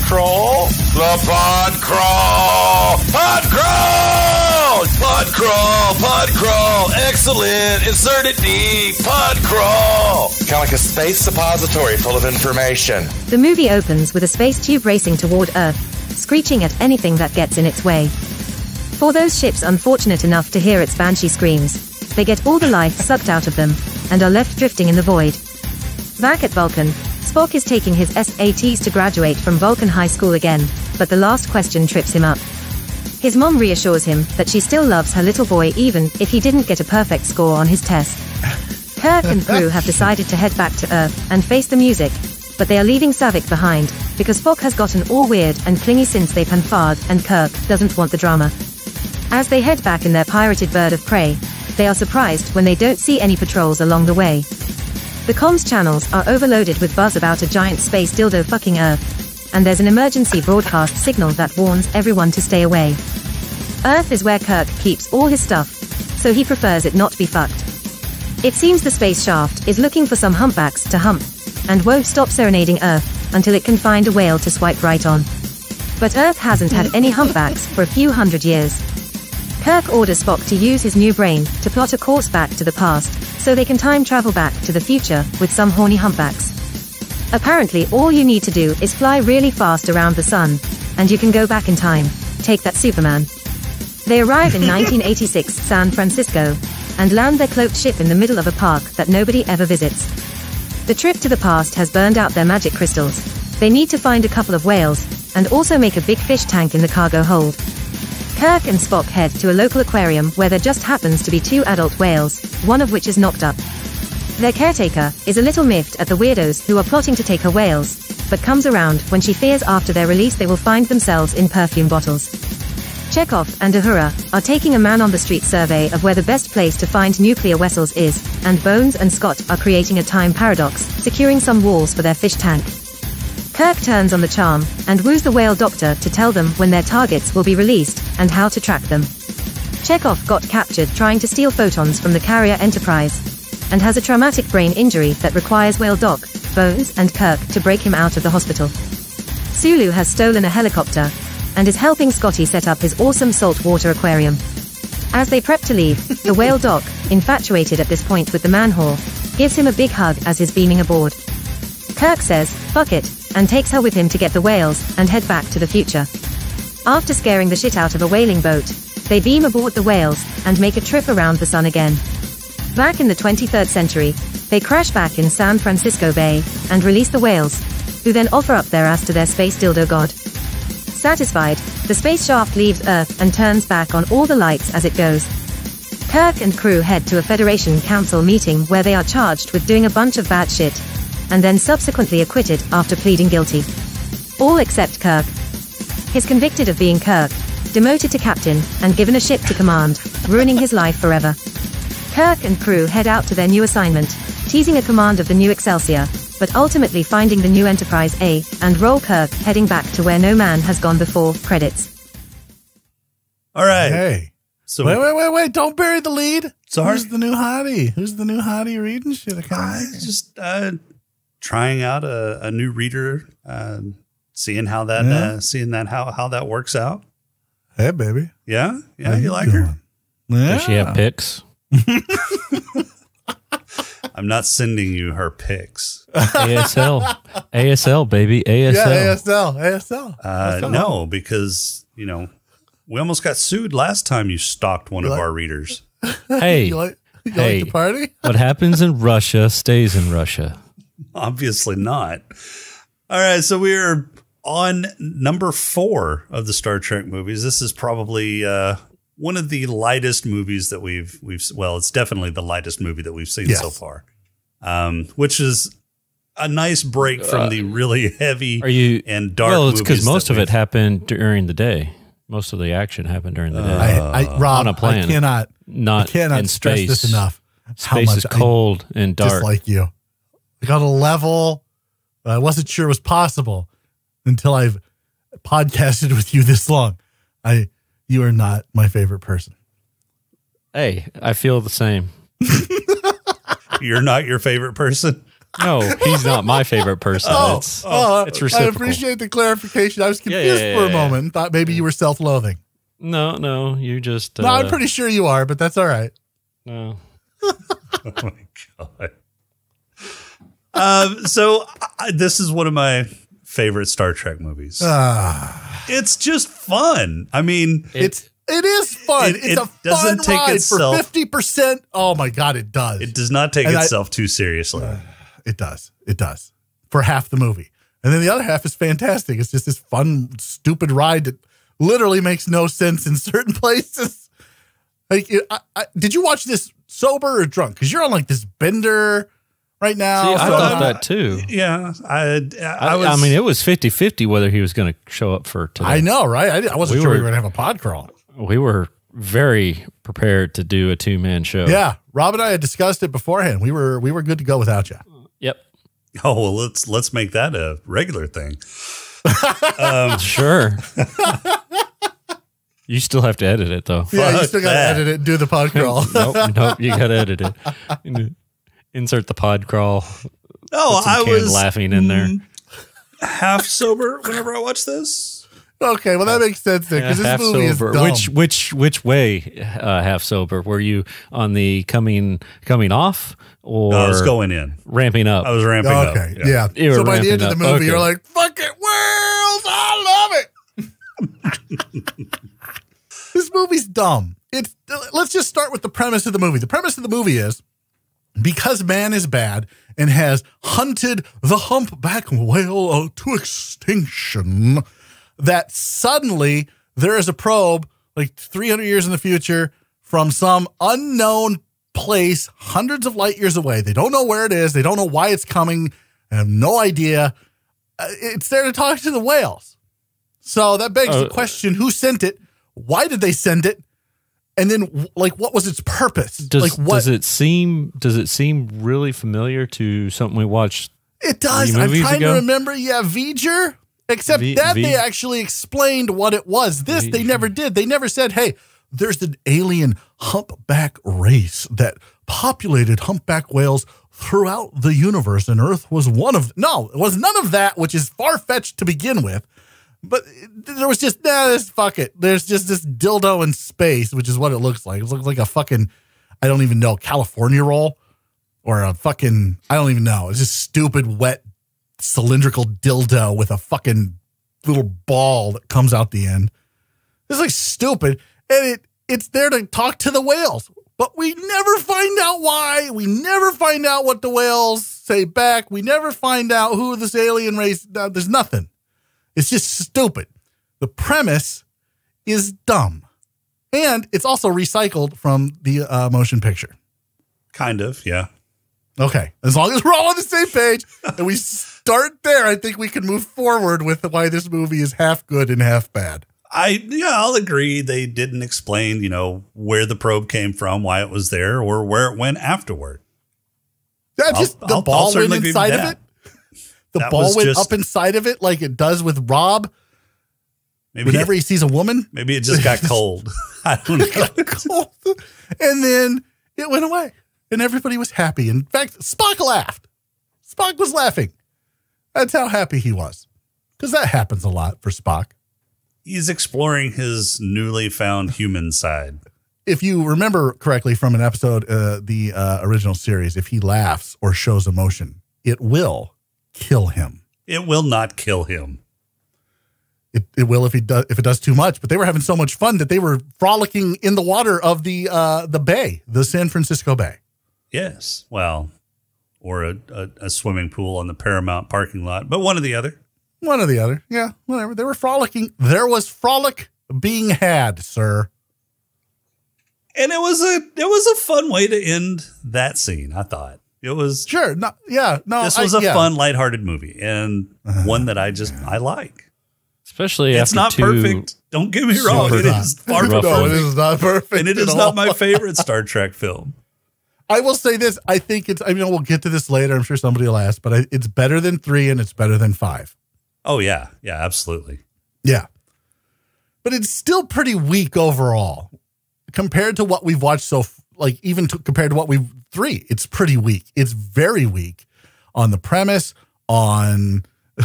Speaker 3: crawl? The pod crawl! Pod crawl! Pod crawl! Pod crawl! Excellent! Insert it deep! Pod crawl! Kind of like a space suppository full of information.
Speaker 8: The movie opens with a space tube racing toward Earth, screeching at anything that gets in its way. For those ships unfortunate enough to hear its banshee screams, they get all the life sucked out of them, and are left drifting in the void. Back at Vulcan, Spock is taking his SATs to graduate from Vulcan High School again, but the last question trips him up. His mom reassures him that she still loves her little boy even if he didn't get a perfect score on his test. Kirk and crew have decided to head back to Earth and face the music, but they are leaving Saavik behind because Spock has gotten all weird and clingy since they pon farred and Kirk doesn't want the drama. As they head back in their pirated bird of prey, they are surprised when they don't see any patrols along the way. The comms channels are overloaded with buzz about a giant space dildo fucking Earth, and there's an emergency broadcast signal that warns everyone to stay away. Earth is where Kirk keeps all his stuff, so he prefers it not be fucked. It seems the space shaft is looking for some humpbacks to hump, and won't stop serenading Earth until it can find a whale to swipe right on. But Earth hasn't had any humpbacks for a few hundred years. Kirk orders Spock to use his new brain to plot a course back to the past, so they can time travel back to the future with some horny humpbacks. Apparently, all you need to do is fly really fast around the sun, and you can go back in time. Take that, Superman. They arrive in 1986 San Francisco and land their cloaked ship in the middle of a park that nobody ever visits. The trip to the past has burned out their magic crystals. They need to find a couple of whales and also make a big fish tank in the cargo hold. Kirk and Spock head to a local aquarium where there just happens to be two adult whales, one of which is knocked up. Their caretaker is a little miffed at the weirdos who are plotting to take her whales, but comes around when she fears after their release they will find themselves in perfume bottles. Chekov and Uhura are taking a man on the street survey of where the best place to find nuclear vessels is, and Bones and Scott are creating a time paradox, securing some walls for their fish tank. Kirk turns on the charm and woos the whale doctor to tell them when their targets will be released and how to track them. Chekov got captured trying to steal photons from the carrier Enterprise and has a traumatic brain injury that requires Whale Doc, Bones, and Kirk to break him out of the hospital. Sulu has stolen a helicopter and is helping Scotty set up his awesome saltwater aquarium. As they prep to leave, the whale doc, infatuated at this point with the manhole, gives him a big hug as he's beaming aboard. Kirk says, fuck it, and takes her with him to get the whales and head back to the future. After scaring the shit out of a whaling boat, they beam aboard the whales and make a trip around the sun again. Back in the 23rd century, they crash back in San Francisco Bay and release the whales, who then offer up their ass to their space dildo god. Satisfied, the space shaft leaves Earth and turns back on all the lights as it goes. Kirk and crew head to a Federation Council meeting where they are charged with doing a bunch of bad shit, and then subsequently acquitted after pleading guilty. All except Kirk. He's convicted of being Kirk, demoted to captain, and given a ship to command, ruining his life forever. Kirk and crew head out to their new assignment, teasing a command of the new Excelsior, but ultimately finding the new Enterprise A, and roll Kirk heading back to where no man has gone before. Credits.
Speaker 5: All right.
Speaker 6: Hey.
Speaker 5: So
Speaker 6: Wait, wait, wait, wait. Don't bury the lead.
Speaker 5: Sorry.
Speaker 6: Who's the new hottie? Who's the new hottie reading shit? I
Speaker 5: I
Speaker 6: kind
Speaker 5: just uh, trying out a, a new reader, uh, seeing how that
Speaker 6: Yeah.
Speaker 5: uh, seeing that how how that works out.
Speaker 6: Hey, baby.
Speaker 5: Yeah, yeah,
Speaker 6: How
Speaker 5: you like her?
Speaker 6: Yeah.
Speaker 7: Does she have pics?
Speaker 5: I'm not sending you her pics.
Speaker 7: ASL, ASL, baby, ASL.
Speaker 6: Yeah, ASL. ASL.
Speaker 5: Uh, no, because you know we almost got sued last time you stalked one of
Speaker 6: What?
Speaker 5: our readers.
Speaker 7: Hey,
Speaker 6: You like, you
Speaker 7: Hey.
Speaker 6: like the party?
Speaker 7: what happens in Russia stays in Russia.
Speaker 5: Obviously not. All right, so we're on number four of the Star Trek movies. This is probably uh, one of the lightest movies that we've we've well, it's definitely the lightest movie that we've seen
Speaker 6: Yes.
Speaker 5: so far. Um, which is a nice break from the really heavy
Speaker 7: Are you?
Speaker 5: and dark.
Speaker 7: well, it's because most of it happened during the day. Most of the action happened during the day.
Speaker 6: I, I, Rob,
Speaker 7: on a planet.
Speaker 6: I cannot, I
Speaker 7: Not
Speaker 6: cannot
Speaker 7: in
Speaker 6: stress
Speaker 7: space.
Speaker 6: this enough. How
Speaker 7: Space
Speaker 6: much
Speaker 7: is
Speaker 6: I
Speaker 7: cold and dark.
Speaker 6: Like you. I got a level that I wasn't sure was possible until I've podcasted with you this long. I, you are not my favorite person.
Speaker 7: hey, I feel the same.
Speaker 5: You're not your favorite person.
Speaker 7: No, he's not my favorite person. it's,
Speaker 6: Oh,
Speaker 7: it's reciprocal.
Speaker 6: I appreciate the clarification. I was
Speaker 7: Yeah,
Speaker 6: confused
Speaker 7: yeah,
Speaker 6: for a
Speaker 7: yeah, yeah.
Speaker 6: moment and thought maybe you were self-loathing.
Speaker 7: no, no, you just. Uh,
Speaker 6: no, I'm pretty sure you are, but that's all right.
Speaker 7: No.
Speaker 5: Oh my god. Um, so I, this is one of my favorite Star Trek movies.
Speaker 6: Ah,
Speaker 5: it's just fun. I mean,
Speaker 6: it's it is fun.
Speaker 5: It-
Speaker 6: it's
Speaker 5: it
Speaker 6: a
Speaker 5: doesn't
Speaker 6: fun
Speaker 5: take
Speaker 6: ride
Speaker 5: itself-
Speaker 6: for fifty percent. Oh my god, it does.
Speaker 5: it does not take
Speaker 6: And I-
Speaker 5: itself too seriously.
Speaker 6: It does. It does. For half the movie. And then the other half is fantastic. It's just this fun, stupid ride that literally makes no sense in certain places. Like, I, I, did you watch this sober or drunk? Because you're on like this bender right now.
Speaker 7: See, I
Speaker 6: so
Speaker 7: thought
Speaker 6: I'm-
Speaker 7: that too.
Speaker 5: yeah, I, I,
Speaker 7: I,
Speaker 5: was.
Speaker 7: I mean, it was 50 50 whether he was going to show up for today.
Speaker 6: I know, right? I, I wasn't
Speaker 7: We
Speaker 6: sure we
Speaker 7: were-
Speaker 6: were going to have a pod crawl.
Speaker 7: We were very prepared to do a two man show.
Speaker 6: Yeah, Rob and I had discussed it beforehand. We were we were good to go without you.
Speaker 7: Yep.
Speaker 5: oh well, let's let's make that a regular thing.
Speaker 7: Um, sure. you still have to edit it, though.
Speaker 6: Yeah, you still got to edit it and do the pod crawl.
Speaker 7: nope, nope. You got to edit it. Insert the pod crawl.
Speaker 5: Oh,
Speaker 7: Put some
Speaker 5: I
Speaker 7: canned
Speaker 5: was
Speaker 7: laughing in there.
Speaker 5: half sober whenever I watch this.
Speaker 6: okay, well that makes sense then because
Speaker 7: half
Speaker 6: this movie
Speaker 7: sober.
Speaker 6: is dumb.
Speaker 7: Which which which way? Uh, half sober. Were you on the coming coming off or
Speaker 5: No, I was going in.
Speaker 7: ramping up?
Speaker 5: I was ramping up.
Speaker 6: Okay, yeah.
Speaker 7: You were
Speaker 6: So by the end of the
Speaker 7: ramping up.
Speaker 6: movie, you're like, "Fuck it, world, I love it." this movie's dumb. It's let's just start with the premise of the movie. The premise of the movie is because man is bad and has hunted the humpback whale to extinction, that suddenly there is a probe like 300 years in the future from some unknown place hundreds of light years away. They don't know where it is. They don't know why it's coming. I have no idea. Uh, It's there to talk to the whales. So that begs the
Speaker 7: Uh,
Speaker 6: question who sent it? Why did they send it? And then, like, what was its purpose?
Speaker 7: Does
Speaker 6: like, what
Speaker 7: does it seem does it seem really familiar to something we watched?
Speaker 6: It does. I'm trying
Speaker 7: ago?
Speaker 6: to remember. Yeah, V'ger. Except
Speaker 7: V-
Speaker 6: that
Speaker 7: V-
Speaker 6: they actually explained what it was. This they never did. They never said, "Hey, there's an alien humpback race that populated humpback whales throughout the universe, and Earth was one of." No, it was none of that, which is far fetched to begin with. But there was just nah, this fuck it. There's just this dildo in space, which is what it looks like. It looks like a fucking I don't even know California roll or a fucking I don't even know. It's just stupid wet cylindrical dildo with a fucking little ball that comes out the end. It's like stupid, and it it's there to talk to the whales, but we never find out why. We never find out what the whales say back. We never find out who this alien race. There's nothing. It's just stupid. The premise is dumb. and it's also recycled from the uh, motion picture.
Speaker 5: Kind of, yeah.
Speaker 6: Okay, as long as we're all on the same page and we start there, I think we can move forward with why this movie is half good and half bad.
Speaker 5: I yeah, I'll agree. They didn't explain, you know, where the probe came from, why it was there, or where it went afterward.
Speaker 6: Yeah,
Speaker 5: I'll-
Speaker 6: just the
Speaker 5: I'll- I'll
Speaker 6: ball went
Speaker 5: certainly agree with
Speaker 6: inside of it. The
Speaker 5: That
Speaker 6: ball went
Speaker 5: just-
Speaker 6: up inside of it like it does with Rob
Speaker 5: Maybe
Speaker 6: whenever he sees a woman.
Speaker 5: maybe it just got cold. I don't know.
Speaker 6: Cold. and then it went away, and everybody was happy. In fact, Spock laughed. Spock was laughing. That's how happy he was, because that happens a lot for Spock.
Speaker 5: He's exploring his newly found human side.
Speaker 6: If you remember correctly from an episode, uh, the uh, original series, if he laughs or shows emotion, it will kill him.
Speaker 5: It will not kill him.
Speaker 6: It, it will if he does if it does too much. But they were having so much fun that they were frolicking in the water of the uh, the bay, the San Francisco Bay.
Speaker 5: Yes. Well, or a, a, a swimming pool on the Paramount parking lot, but one or the other.
Speaker 6: One or the other. Yeah, whatever. They were frolicking. There was frolic being had, sir.
Speaker 5: And it was a it was a fun way to end that scene. I thought it was.
Speaker 6: Sure. No, yeah. No.
Speaker 5: This was a
Speaker 6: yeah.
Speaker 5: Fun, lighthearted movie, and one that I just I like.
Speaker 7: Especially
Speaker 5: It's
Speaker 7: after
Speaker 5: not
Speaker 7: two,
Speaker 5: perfect. Don't get me wrong.
Speaker 6: Super
Speaker 5: It
Speaker 6: not.
Speaker 5: is far from
Speaker 6: No, it
Speaker 5: perfect,
Speaker 6: is not perfect.
Speaker 5: and it is not
Speaker 6: all.
Speaker 5: my favorite Star Trek film.
Speaker 6: I will say this. I think it's. I mean, we'll get to this later. I'm sure somebody will ask, but I, it's better than three, and it's better than five.
Speaker 5: Oh yeah, yeah, absolutely.
Speaker 6: Yeah. But it's still pretty weak overall compared to what we've watched so f- like even to, compared to what we've three, it's pretty weak. It's very weak on the premise, on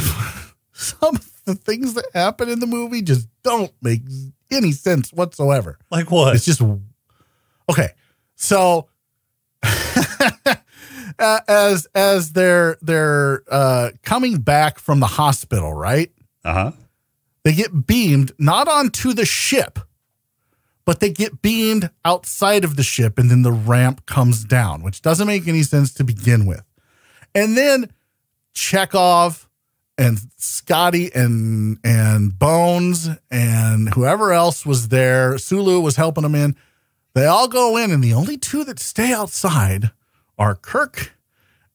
Speaker 6: some of the things that happen in the movie just don't make any sense whatsoever.
Speaker 5: Like what?
Speaker 6: It's just okay. So as as they're they're uh, coming back from the hospital, right?
Speaker 5: Uh huh.
Speaker 6: They get beamed not onto the ship, but they get beamed outside of the ship, and then the ramp comes down, which doesn't make any sense to begin with. And then Chekov and Scotty and and Bones and whoever else was there, Sulu was helping them in. They all go in, and the only two that stay outside are Kirk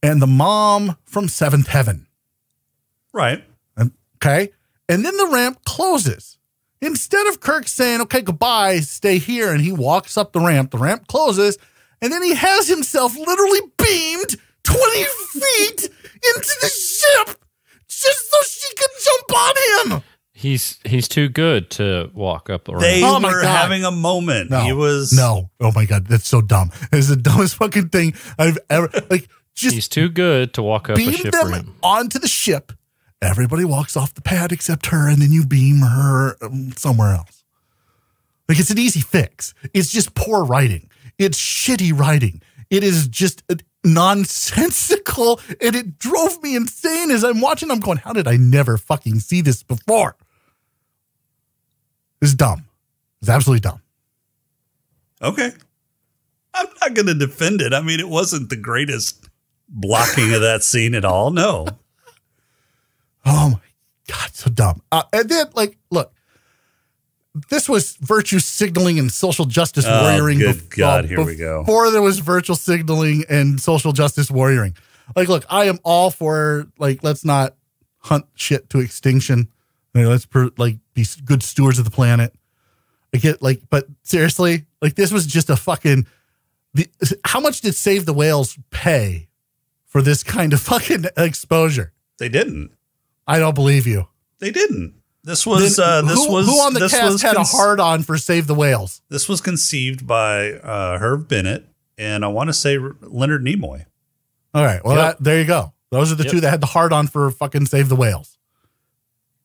Speaker 6: and the mom from Seventh Heaven.
Speaker 5: Right.
Speaker 6: Okay. And then the ramp closes. Instead of Kirk saying, okay, goodbye, stay here, and he walks up the ramp, the ramp closes, and then he has himself literally beamed 20 feet into the ship just so she could jump on him.
Speaker 7: he's he's too good to walk up the ramp.
Speaker 5: They
Speaker 6: Oh
Speaker 5: were having a moment.
Speaker 6: No.
Speaker 5: He was
Speaker 6: No. Oh my God. That's so dumb. It's the dumbest fucking thing I've ever, like, just
Speaker 7: he's too good to walk up a
Speaker 6: beam
Speaker 7: ship
Speaker 6: them
Speaker 7: ramp.
Speaker 6: onto the ship. Everybody walks off the pad except her, and then you beam her um, somewhere else. Like it's an easy fix. It's just poor writing. It's shitty writing. It is just uh, nonsensical, and it drove me insane as I'm watching. I'm going, how did I never fucking see this before? It's dumb. It's absolutely dumb.
Speaker 5: okay. I'm not going to defend it. I mean, it wasn't the greatest blocking of that scene at all. No.
Speaker 6: Oh my god, so dumb. Uh, and then, like, look, this was virtue signaling and social justice
Speaker 5: Oh,
Speaker 6: warrioring.
Speaker 5: good God, here we go.
Speaker 6: Before there was virtual signaling and social justice warrioring. Like, look, I am all for like, let's not hunt shit to extinction. Let's like be good stewards of the planet. I get like, but seriously, like this was just a fucking. The, how much did Save the Whales pay for this kind of fucking exposure?
Speaker 5: They didn't.
Speaker 6: I don't believe you.
Speaker 5: They didn't. This was
Speaker 6: Then
Speaker 5: uh this
Speaker 6: who,
Speaker 5: was
Speaker 6: who on the
Speaker 5: this
Speaker 6: cast had
Speaker 5: conce-
Speaker 6: a hard on for Save the Whales?
Speaker 5: This was conceived by uh Harve Bennett and I want to say Leonard Nimoy.
Speaker 6: All right, well
Speaker 7: Yep.
Speaker 6: that, there you go. Those are the
Speaker 7: Yep.
Speaker 6: two that had the hard on for fucking Save the Whales.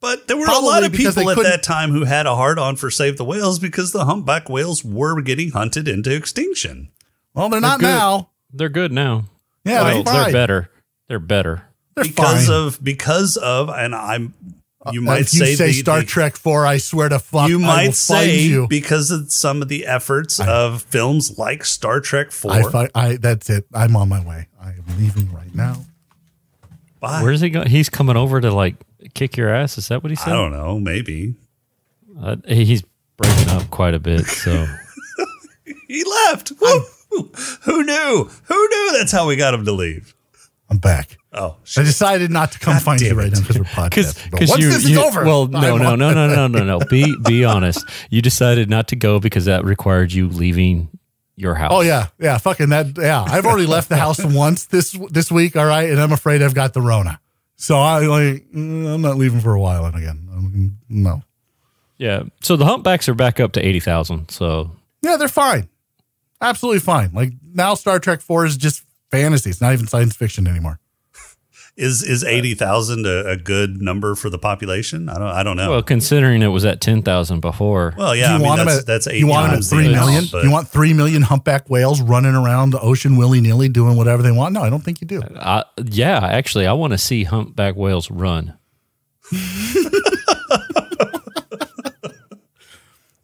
Speaker 5: But there were a lot of people at that time who had a hard on for Save the Whales because the humpback whales were getting hunted into extinction.
Speaker 6: Well, they're not
Speaker 7: good.
Speaker 6: now.
Speaker 7: They're good now.
Speaker 6: Yeah,
Speaker 7: Well,
Speaker 6: they're
Speaker 7: they're better. They're better.
Speaker 6: They're
Speaker 5: because
Speaker 6: fine.
Speaker 5: of because of and I'm you
Speaker 6: Uh,
Speaker 5: might
Speaker 6: if you
Speaker 5: say,
Speaker 6: say
Speaker 5: the-
Speaker 6: Star
Speaker 5: the-
Speaker 6: Trek Four, I swear to fuck,
Speaker 5: you
Speaker 6: I will
Speaker 5: might
Speaker 6: find
Speaker 5: say
Speaker 6: you.
Speaker 5: because of some of the efforts of films like Star Trek 4
Speaker 6: I, fi- I that's it. I'm on my way. I am leaving right now.
Speaker 5: Bye.
Speaker 7: Where's he going? He's coming over to like kick your ass. Is that what he said?
Speaker 5: I don't know, maybe.
Speaker 7: Uh, he's breaking up quite a bit. So
Speaker 5: He left. Woo! Who knew? Who knew that's how we got him to leave?
Speaker 6: I'm back.
Speaker 5: Oh,
Speaker 6: I decided not to come
Speaker 5: God
Speaker 6: find you right now because we're
Speaker 7: because
Speaker 6: podcasting. But once
Speaker 7: you,
Speaker 6: this
Speaker 7: you
Speaker 6: is over,
Speaker 7: well no no no no no no no be be honest. You decided not to go because that required you leaving your house.
Speaker 6: Oh yeah, yeah, fucking that. Yeah, I've already left the house once this this week. All right, and I'm afraid I've got the Rona. So I like, mm, I'm not leaving for a while. And again, um, no.
Speaker 7: yeah. So the humpbacks are back up to eighty thousand. So
Speaker 6: Yeah, they're fine. Absolutely fine. Like now, Star Trek Four is just fantasy. It's not even science fiction anymore.
Speaker 5: Is is eighty thousand a, a good number for the population? I don't. I don't know.
Speaker 7: well, considering it was at ten thousand before.
Speaker 5: Well, yeah.
Speaker 6: you
Speaker 5: I mean,
Speaker 6: want
Speaker 5: that's,
Speaker 6: them at,
Speaker 5: that's eight
Speaker 6: you want them at
Speaker 5: times the
Speaker 6: three
Speaker 5: amount,
Speaker 6: You want three million humpback whales running around the ocean willy nilly doing whatever they want? No, I don't think you do.
Speaker 7: I, yeah, actually, I want to see humpback whales run.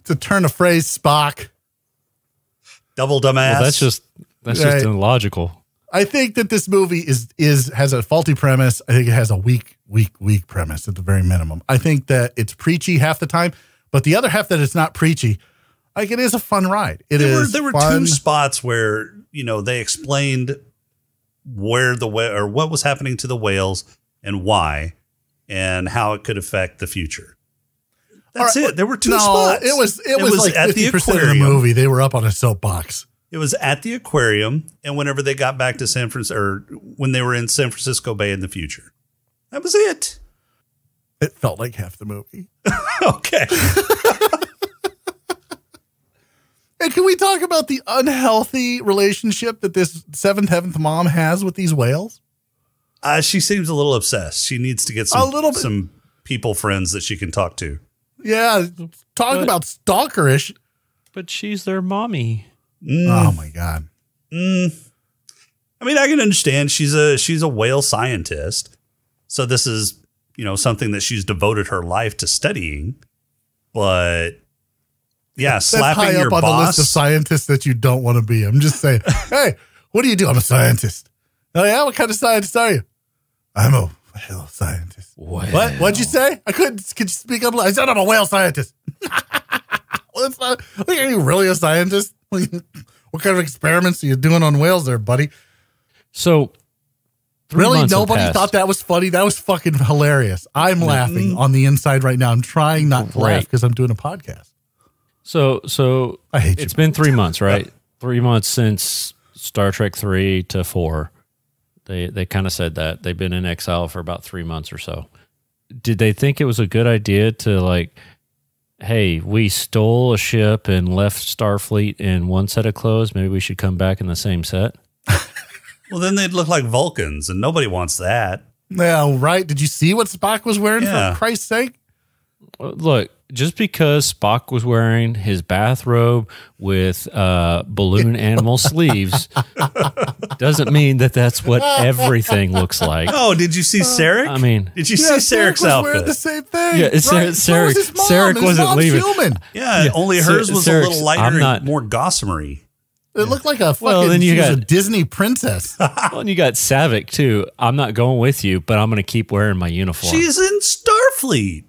Speaker 6: To turn a phrase, Spock.
Speaker 5: double dumbass.
Speaker 7: Well, that's just that's
Speaker 6: Right.
Speaker 7: just illogical.
Speaker 6: I think that this movie is is has a faulty premise. I think it has a weak, weak, weak premise at the very minimum. I think that it's preachy half the time, but the other half that it's not preachy, like it is a fun ride. It is.
Speaker 5: there were there were
Speaker 6: fun.
Speaker 5: two spots where you know they explained where the whale or what was happening to the whales and why and how it could affect the future. That's
Speaker 6: right,
Speaker 5: it. There were two
Speaker 6: no,
Speaker 5: spots.
Speaker 6: It was it, was, like fifty percent of the movie. They were up on a soapbox.
Speaker 5: It was at the aquarium, and whenever they got back to San Francisco, or when they were in San Francisco Bay in the future, that was it.
Speaker 6: It felt like half the movie.
Speaker 5: Okay.
Speaker 6: And can we talk about the unhealthy relationship that this seventh heaventh mom has with these whales?
Speaker 5: Uh, she seems a little obsessed. She needs to get some
Speaker 6: A little bit.
Speaker 5: some people friends that she can talk to.
Speaker 6: Yeah, talk
Speaker 7: But-
Speaker 6: about stalkerish.
Speaker 7: But she's their mommy.
Speaker 6: Oh my god.
Speaker 5: Mm. I mean, I can understand she's a she's a whale scientist, so this is you know something that she's devoted her life to studying. But yeah,
Speaker 6: That's
Speaker 5: slapping
Speaker 6: high
Speaker 5: your
Speaker 6: up on the list of scientists that you don't want to be. I'm just saying. hey, what do you do? I'm a scientist. Oh yeah, what kind of scientist are you? I'm a whale scientist.
Speaker 7: What?
Speaker 6: What? What'd you say? I couldn't. Could you speak up? I said I'm a whale scientist. well, that's not. Like, are you really a scientist? What kind of experiments are you doing on whales, there, buddy?
Speaker 7: So
Speaker 6: really, nobody thought that was funny. That was fucking hilarious. I'm mm-hmm. laughing on the inside right now. I'm trying not to laugh because I'm doing a podcast.
Speaker 7: So so
Speaker 6: I hate
Speaker 7: it's
Speaker 6: you.
Speaker 7: been three months, right? three months since Star Trek three to four. They they kind of said that they've been in exile for about three months or so. Did they think it was a good idea to like, hey, we stole a ship and left Starfleet in one set of clothes. Maybe we should come back in the same set.
Speaker 5: well, then they'd look like Vulcans, and nobody wants that.
Speaker 6: Yeah, right. Did you see what Spock was wearing?
Speaker 5: Yeah.
Speaker 6: For Christ's sake.
Speaker 7: Uh, Look, just because Spock was wearing his bathrobe with uh, balloon animal sleeves doesn't mean that that's what everything looks like.
Speaker 5: Oh, did you see Sarek?
Speaker 7: I mean,
Speaker 5: did you
Speaker 6: Yeah,
Speaker 5: see
Speaker 6: Sarek
Speaker 5: Sarek's
Speaker 6: was
Speaker 5: outfit?
Speaker 6: wearing the same thing.
Speaker 7: Yeah, it's
Speaker 6: right?
Speaker 7: Sarek-
Speaker 6: So was his
Speaker 7: Sarek-
Speaker 6: mom,
Speaker 7: Sarek
Speaker 6: and his
Speaker 7: wasn't leaving.
Speaker 6: Human.
Speaker 5: yeah,
Speaker 7: Yeah,
Speaker 5: only hers was a little lighter
Speaker 7: I'm not-
Speaker 5: and more gossamery.
Speaker 6: It looked like a fucking.
Speaker 7: Well, then you
Speaker 6: she was a Disney princess.
Speaker 7: well, and you got Saavik too. I'm not going with you, but I'm going to keep wearing my uniform.
Speaker 5: She's in Starfleet.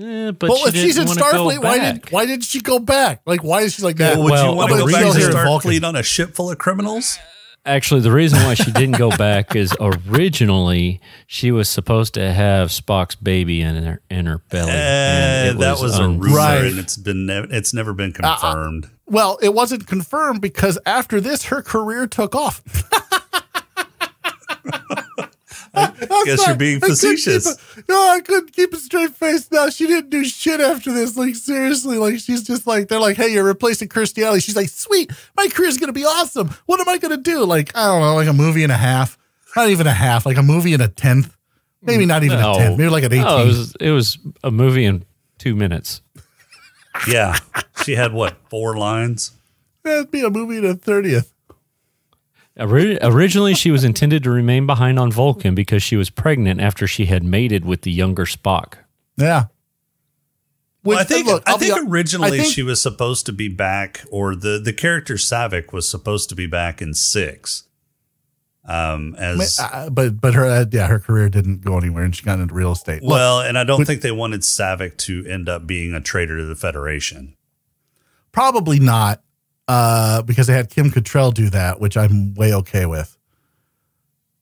Speaker 7: Eh, but
Speaker 6: well,
Speaker 7: she
Speaker 6: if she's in
Speaker 7: didn't wanna go
Speaker 6: Starfleet, why did why did she go back? Like, why is she like that?
Speaker 5: Well, would
Speaker 7: well,
Speaker 5: you want to
Speaker 7: the
Speaker 5: go back to
Speaker 7: reason-
Speaker 6: here in
Speaker 5: Starfleet on a ship full of criminals?
Speaker 7: Actually, the reason why she didn't go back is originally she was supposed to have Spock's baby in her in her belly. and
Speaker 5: Eh,
Speaker 7: it
Speaker 5: that was a rumor,
Speaker 6: Right.
Speaker 5: and it's been ne- it's never been
Speaker 6: Uh,
Speaker 5: confirmed.
Speaker 6: Well, it wasn't confirmed because after this, her career took off. I
Speaker 5: guess you're being facetious.
Speaker 6: no, I couldn't keep a straight face. No, she didn't do shit after this. Like seriously, like she's just like they're like, hey, you're replacing Kirstie Alley. She's like, sweet, my career's gonna be awesome. What am I gonna do? Like I don't know, like a movie and a half. Not even a half, like a movie and a tenth. Maybe not even
Speaker 7: No.
Speaker 6: a tenth. Maybe like an eighteen.
Speaker 7: No, it was it was a movie in two minutes.
Speaker 5: Yeah, she had what four lines?
Speaker 6: That'd be a movie and a thirtieth.
Speaker 7: Ori- Originally, she was intended to remain behind on Vulcan because she was pregnant after she had mated with the younger Spock.
Speaker 6: Yeah.
Speaker 5: Well, I think
Speaker 6: look,
Speaker 5: I
Speaker 6: I'll be
Speaker 5: think originally
Speaker 6: I think-
Speaker 5: she was supposed to be back, or the the character Saavik was supposed to be back in six. Um, as
Speaker 6: Uh, but but her uh, yeah her career didn't go anywhere and she got into real estate. Look,
Speaker 5: well, and I don't
Speaker 6: but-
Speaker 5: think they wanted Saavik to end up being a traitor to the Federation.
Speaker 6: probably not, uh, because they had Kim Cattrall do that, which I'm way okay with.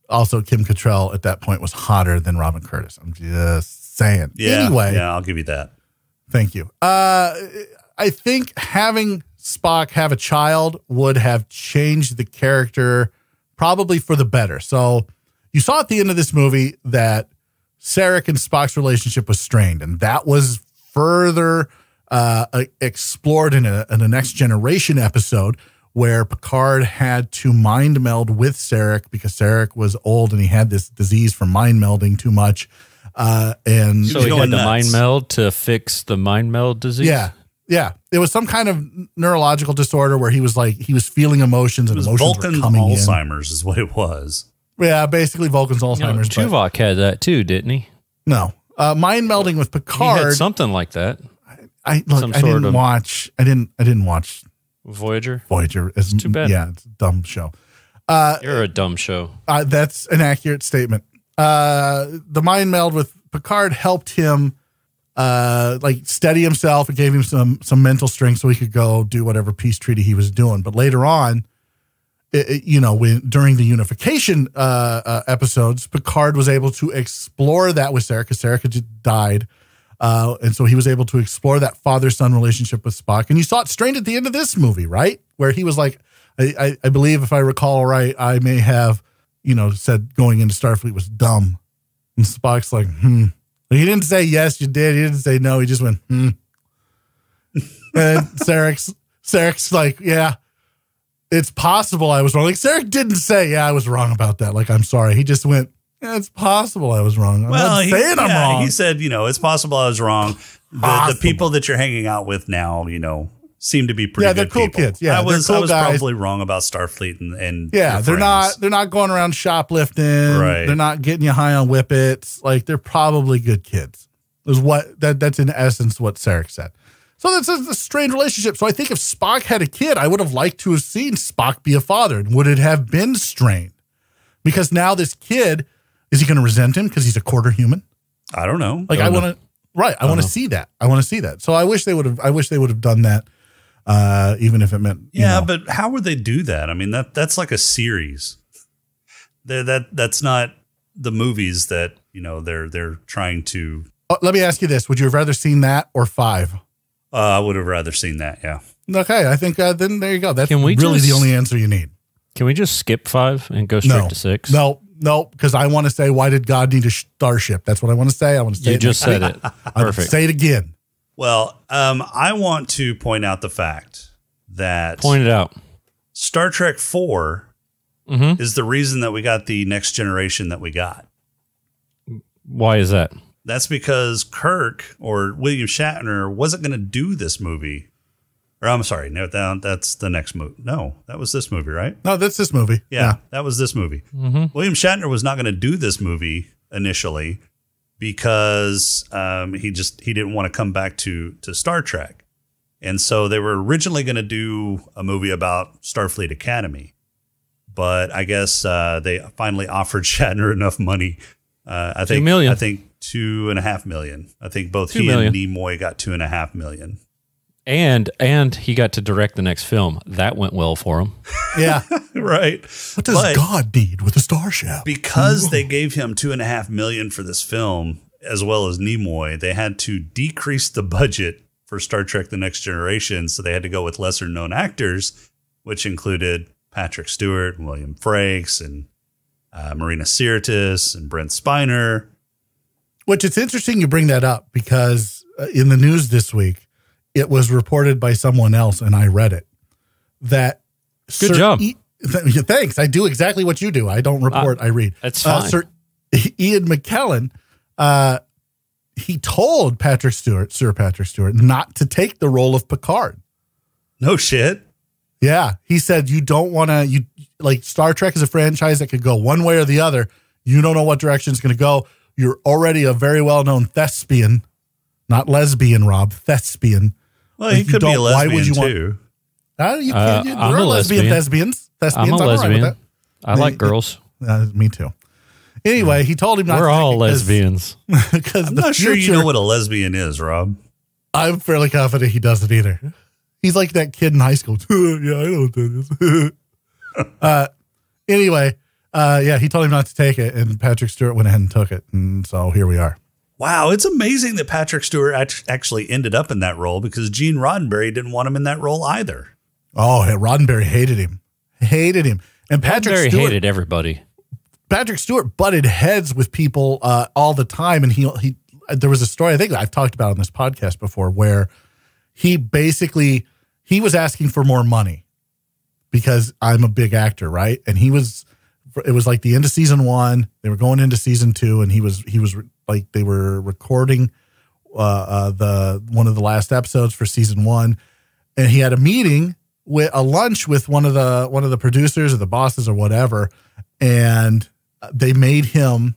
Speaker 6: Also, Kim Cattrall at that point was hotter than Robin Curtis. I'm just saying.
Speaker 5: Yeah.
Speaker 6: Anyway,
Speaker 5: yeah, I'll give you that.
Speaker 6: Thank you. Uh, I think having Spock have a child would have changed the character probably for the better. So you saw at the end of this movie that Sarek and Spock's relationship was strained, and that was further uh, explored in a, in a next generation episode where Picard had to mind meld with Sarek because Sarek was old and he had this disease from mind melding too much. Uh, and
Speaker 7: So he
Speaker 5: going
Speaker 7: had the mind meld to fix the mind meld disease.
Speaker 6: yeah, yeah, it was some kind of neurological disorder where he was like he was feeling emotions
Speaker 5: It
Speaker 6: and
Speaker 5: was
Speaker 6: emotions
Speaker 5: Vulcan's
Speaker 6: were coming
Speaker 5: Alzheimer's, is what it was.
Speaker 6: Yeah, basically Vulcan's
Speaker 7: You know,
Speaker 6: Alzheimer's. but
Speaker 7: Tuvok had that too, didn't he?
Speaker 6: no, uh, mind melding with
Speaker 7: He had
Speaker 6: Picard.
Speaker 7: something like that.
Speaker 6: I look,
Speaker 7: some
Speaker 6: I
Speaker 7: sort
Speaker 6: didn't
Speaker 7: of-
Speaker 6: watch. I didn't. I didn't watch
Speaker 7: Voyager.
Speaker 6: Voyager. It's
Speaker 7: too bad.
Speaker 6: Yeah, it's a dumb show.
Speaker 7: You're a dumb show.
Speaker 6: Uh, that's an accurate statement. Uh, the mind meld with Picard helped him, uh, like steady himself. It gave him some some mental strength so he could go do whatever peace treaty he was doing. But later on, it, it- you know, when during the unification uh, uh, episodes, Picard was able to explore that with Sarek because Sarek died. Uh, and so he was able to explore that father son relationship with Spock. And you saw it strained at the end of this movie, right? Where he was like, I, I, I believe, if I recall right, I may have, you know, said going into Starfleet was dumb. And Spock's like, hmm. He didn't say yes, you did. He didn't say no. He just went, hmm. and Sarek's, Sarek's like, yeah, it's possible I was wrong. Like Sarek didn't say, yeah, I was wrong about that. Like, I'm sorry. He just went, yeah, it's possible I was wrong. I'm
Speaker 5: well, he,
Speaker 6: saying I'm
Speaker 5: yeah,
Speaker 6: wrong.
Speaker 5: he said, you know, it's possible I was wrong. The, the people that you're hanging out with now, you know, seem to be pretty
Speaker 6: Yeah, they're
Speaker 5: good
Speaker 6: cool
Speaker 5: people.
Speaker 6: kids. Yeah,
Speaker 5: I was,
Speaker 6: cool
Speaker 5: I was
Speaker 6: guys.
Speaker 5: probably wrong about Starfleet and, and
Speaker 6: Yeah, they're not they're not going around shoplifting.
Speaker 5: Right.
Speaker 6: They're not getting you high on whippets. Like they're probably good kids. Is what that that's in essence what Sarek said. So that's a, a strange relationship. So I think if Spock had a kid, I would have liked to have seen Spock be a father. And would it have been strained? Because now this kid, is he going to resent him because he's a quarter human?
Speaker 5: I don't know.
Speaker 6: Like I want to, right? I want to see that. I want to see that. So I wish they would have. I wish they would have done that, uh, even if it meant you
Speaker 5: Yeah,
Speaker 6: know.
Speaker 5: but how would they do that? I mean, that that's like a series. They're, that that's not the movies that you know they're they're trying to.
Speaker 6: Oh, let me ask you this: Would you have rather seen that or five?
Speaker 5: Uh, I would have rather seen that. Yeah.
Speaker 6: Okay, I think uh, then there you go. That's
Speaker 7: Can we
Speaker 6: really
Speaker 7: just-
Speaker 6: the only answer you need.
Speaker 7: Can we just skip five and go straight
Speaker 6: No,
Speaker 7: to six?
Speaker 6: no, no, because I want to say, why did God need a starship? That's what I want to say. I want to say
Speaker 7: You
Speaker 6: it
Speaker 7: just said
Speaker 6: week.
Speaker 7: it.
Speaker 6: I will
Speaker 7: Perfect.
Speaker 6: Say it again.
Speaker 5: Well, um, I want to point out the fact that
Speaker 7: Point it out.
Speaker 5: Star Trek 4
Speaker 7: Mhm.
Speaker 5: is the reason that we got the next generation that we got.
Speaker 7: Why is that?
Speaker 5: That's because Kirk or William Shatner wasn't going to do this movie. Or I'm sorry, no, that, that's the next movie. No, that was this movie, right?
Speaker 6: No, that's this movie.
Speaker 5: Yeah, that was this movie.
Speaker 7: Mm-hmm.
Speaker 5: William Shatner was not going to do this movie initially because um, he just he didn't want to come back to to Star Trek, and so they were originally going to do a movie about Starfleet Academy, but I guess uh, they finally offered Shatner enough money. Uh, I think
Speaker 7: million.
Speaker 5: I think two and a half million. I think both
Speaker 7: Two
Speaker 5: he
Speaker 7: million.
Speaker 5: and Nimoy got two and a half million.
Speaker 7: And and he got to direct the next film. That went well for him.
Speaker 6: Yeah.
Speaker 5: right.
Speaker 6: What does
Speaker 5: But-
Speaker 6: God need with a starship?
Speaker 5: because they gave him two and a half million for this film, as well as Nimoy, they had to decrease the budget for Star Trek: The Next Generation, so they had to go with lesser known actors, which included Patrick Stewart, and William Frakes, and uh, Marina Sirtis, and Brent Spiner.
Speaker 6: Which it's interesting you bring that up because uh, in the news this week, it was reported by someone else, and I read it that.
Speaker 7: Good job.
Speaker 6: E- th- thanks. I do exactly what you do. I don't report. I read.
Speaker 7: that's
Speaker 6: Uh,
Speaker 7: fine.
Speaker 6: Sir Ian McKellen, uh, he told Patrick Stewart, Sir Patrick Stewart, not to take the role of Picard.
Speaker 5: No shit.
Speaker 6: Yeah, he said you don't want to. You like Star Trek is a franchise that could go one way or the other. You don't know what direction it's going to go. You're already a very well known thespian, not lesbian, Rob. Thespian.
Speaker 5: Well, he
Speaker 6: you
Speaker 5: could be a
Speaker 6: don't- why
Speaker 5: lesbian
Speaker 6: would you want-
Speaker 5: too.
Speaker 6: Uh, you
Speaker 7: Uh,
Speaker 6: can't. you,
Speaker 7: I'm
Speaker 6: there
Speaker 7: a
Speaker 6: are lesbian
Speaker 7: lesbian.
Speaker 6: thespians. Thespians.
Speaker 7: I'm a
Speaker 6: all right with
Speaker 7: lesbian. I like girls.
Speaker 6: that. Uh, me too. Anyway, he told him not.
Speaker 7: We're
Speaker 6: to
Speaker 7: all
Speaker 6: take
Speaker 7: lesbians.
Speaker 6: Because
Speaker 5: I'm
Speaker 6: the
Speaker 5: not sure you know what a lesbian is, Rob.
Speaker 6: I'm fairly confident he doesn't either. He's like that kid in high school. yeah, I know what that is. uh, anyway, uh, yeah, he told him not to take it, and Patrick Stewart went ahead and took it, and so here we are.
Speaker 5: Wow, it's amazing that Patrick Stewart actually ended up in that role because Gene Roddenberry didn't want him in that role either.
Speaker 6: Oh, Roddenberry hated him, hated him, and Patrick
Speaker 7: Very
Speaker 6: Stewart
Speaker 7: hated everybody.
Speaker 6: Patrick Stewart butted heads with people uh, all the time, and he he. There was a story I think I've talked about on this podcast before where he basically he was asking for more money because I'm a big actor, right? And he was. It was like the end of season one. They were going into season two, and he was he was like they were recording uh, uh, the one of the last episodes for season one, and he had a meeting with a lunch with one of the one of the producers or the bosses or whatever, and they made him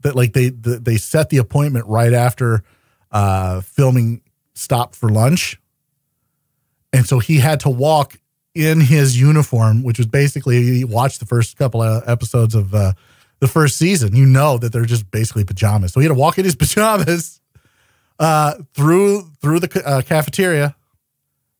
Speaker 6: that like they they set the appointment right after uh, filming stopped for lunch, and so he had to walk in his uniform, which was basically he watched the first couple of episodes of uh, the first season, you know that they're just basically pajamas. So he had to walk in his pajamas uh, through through the uh, cafeteria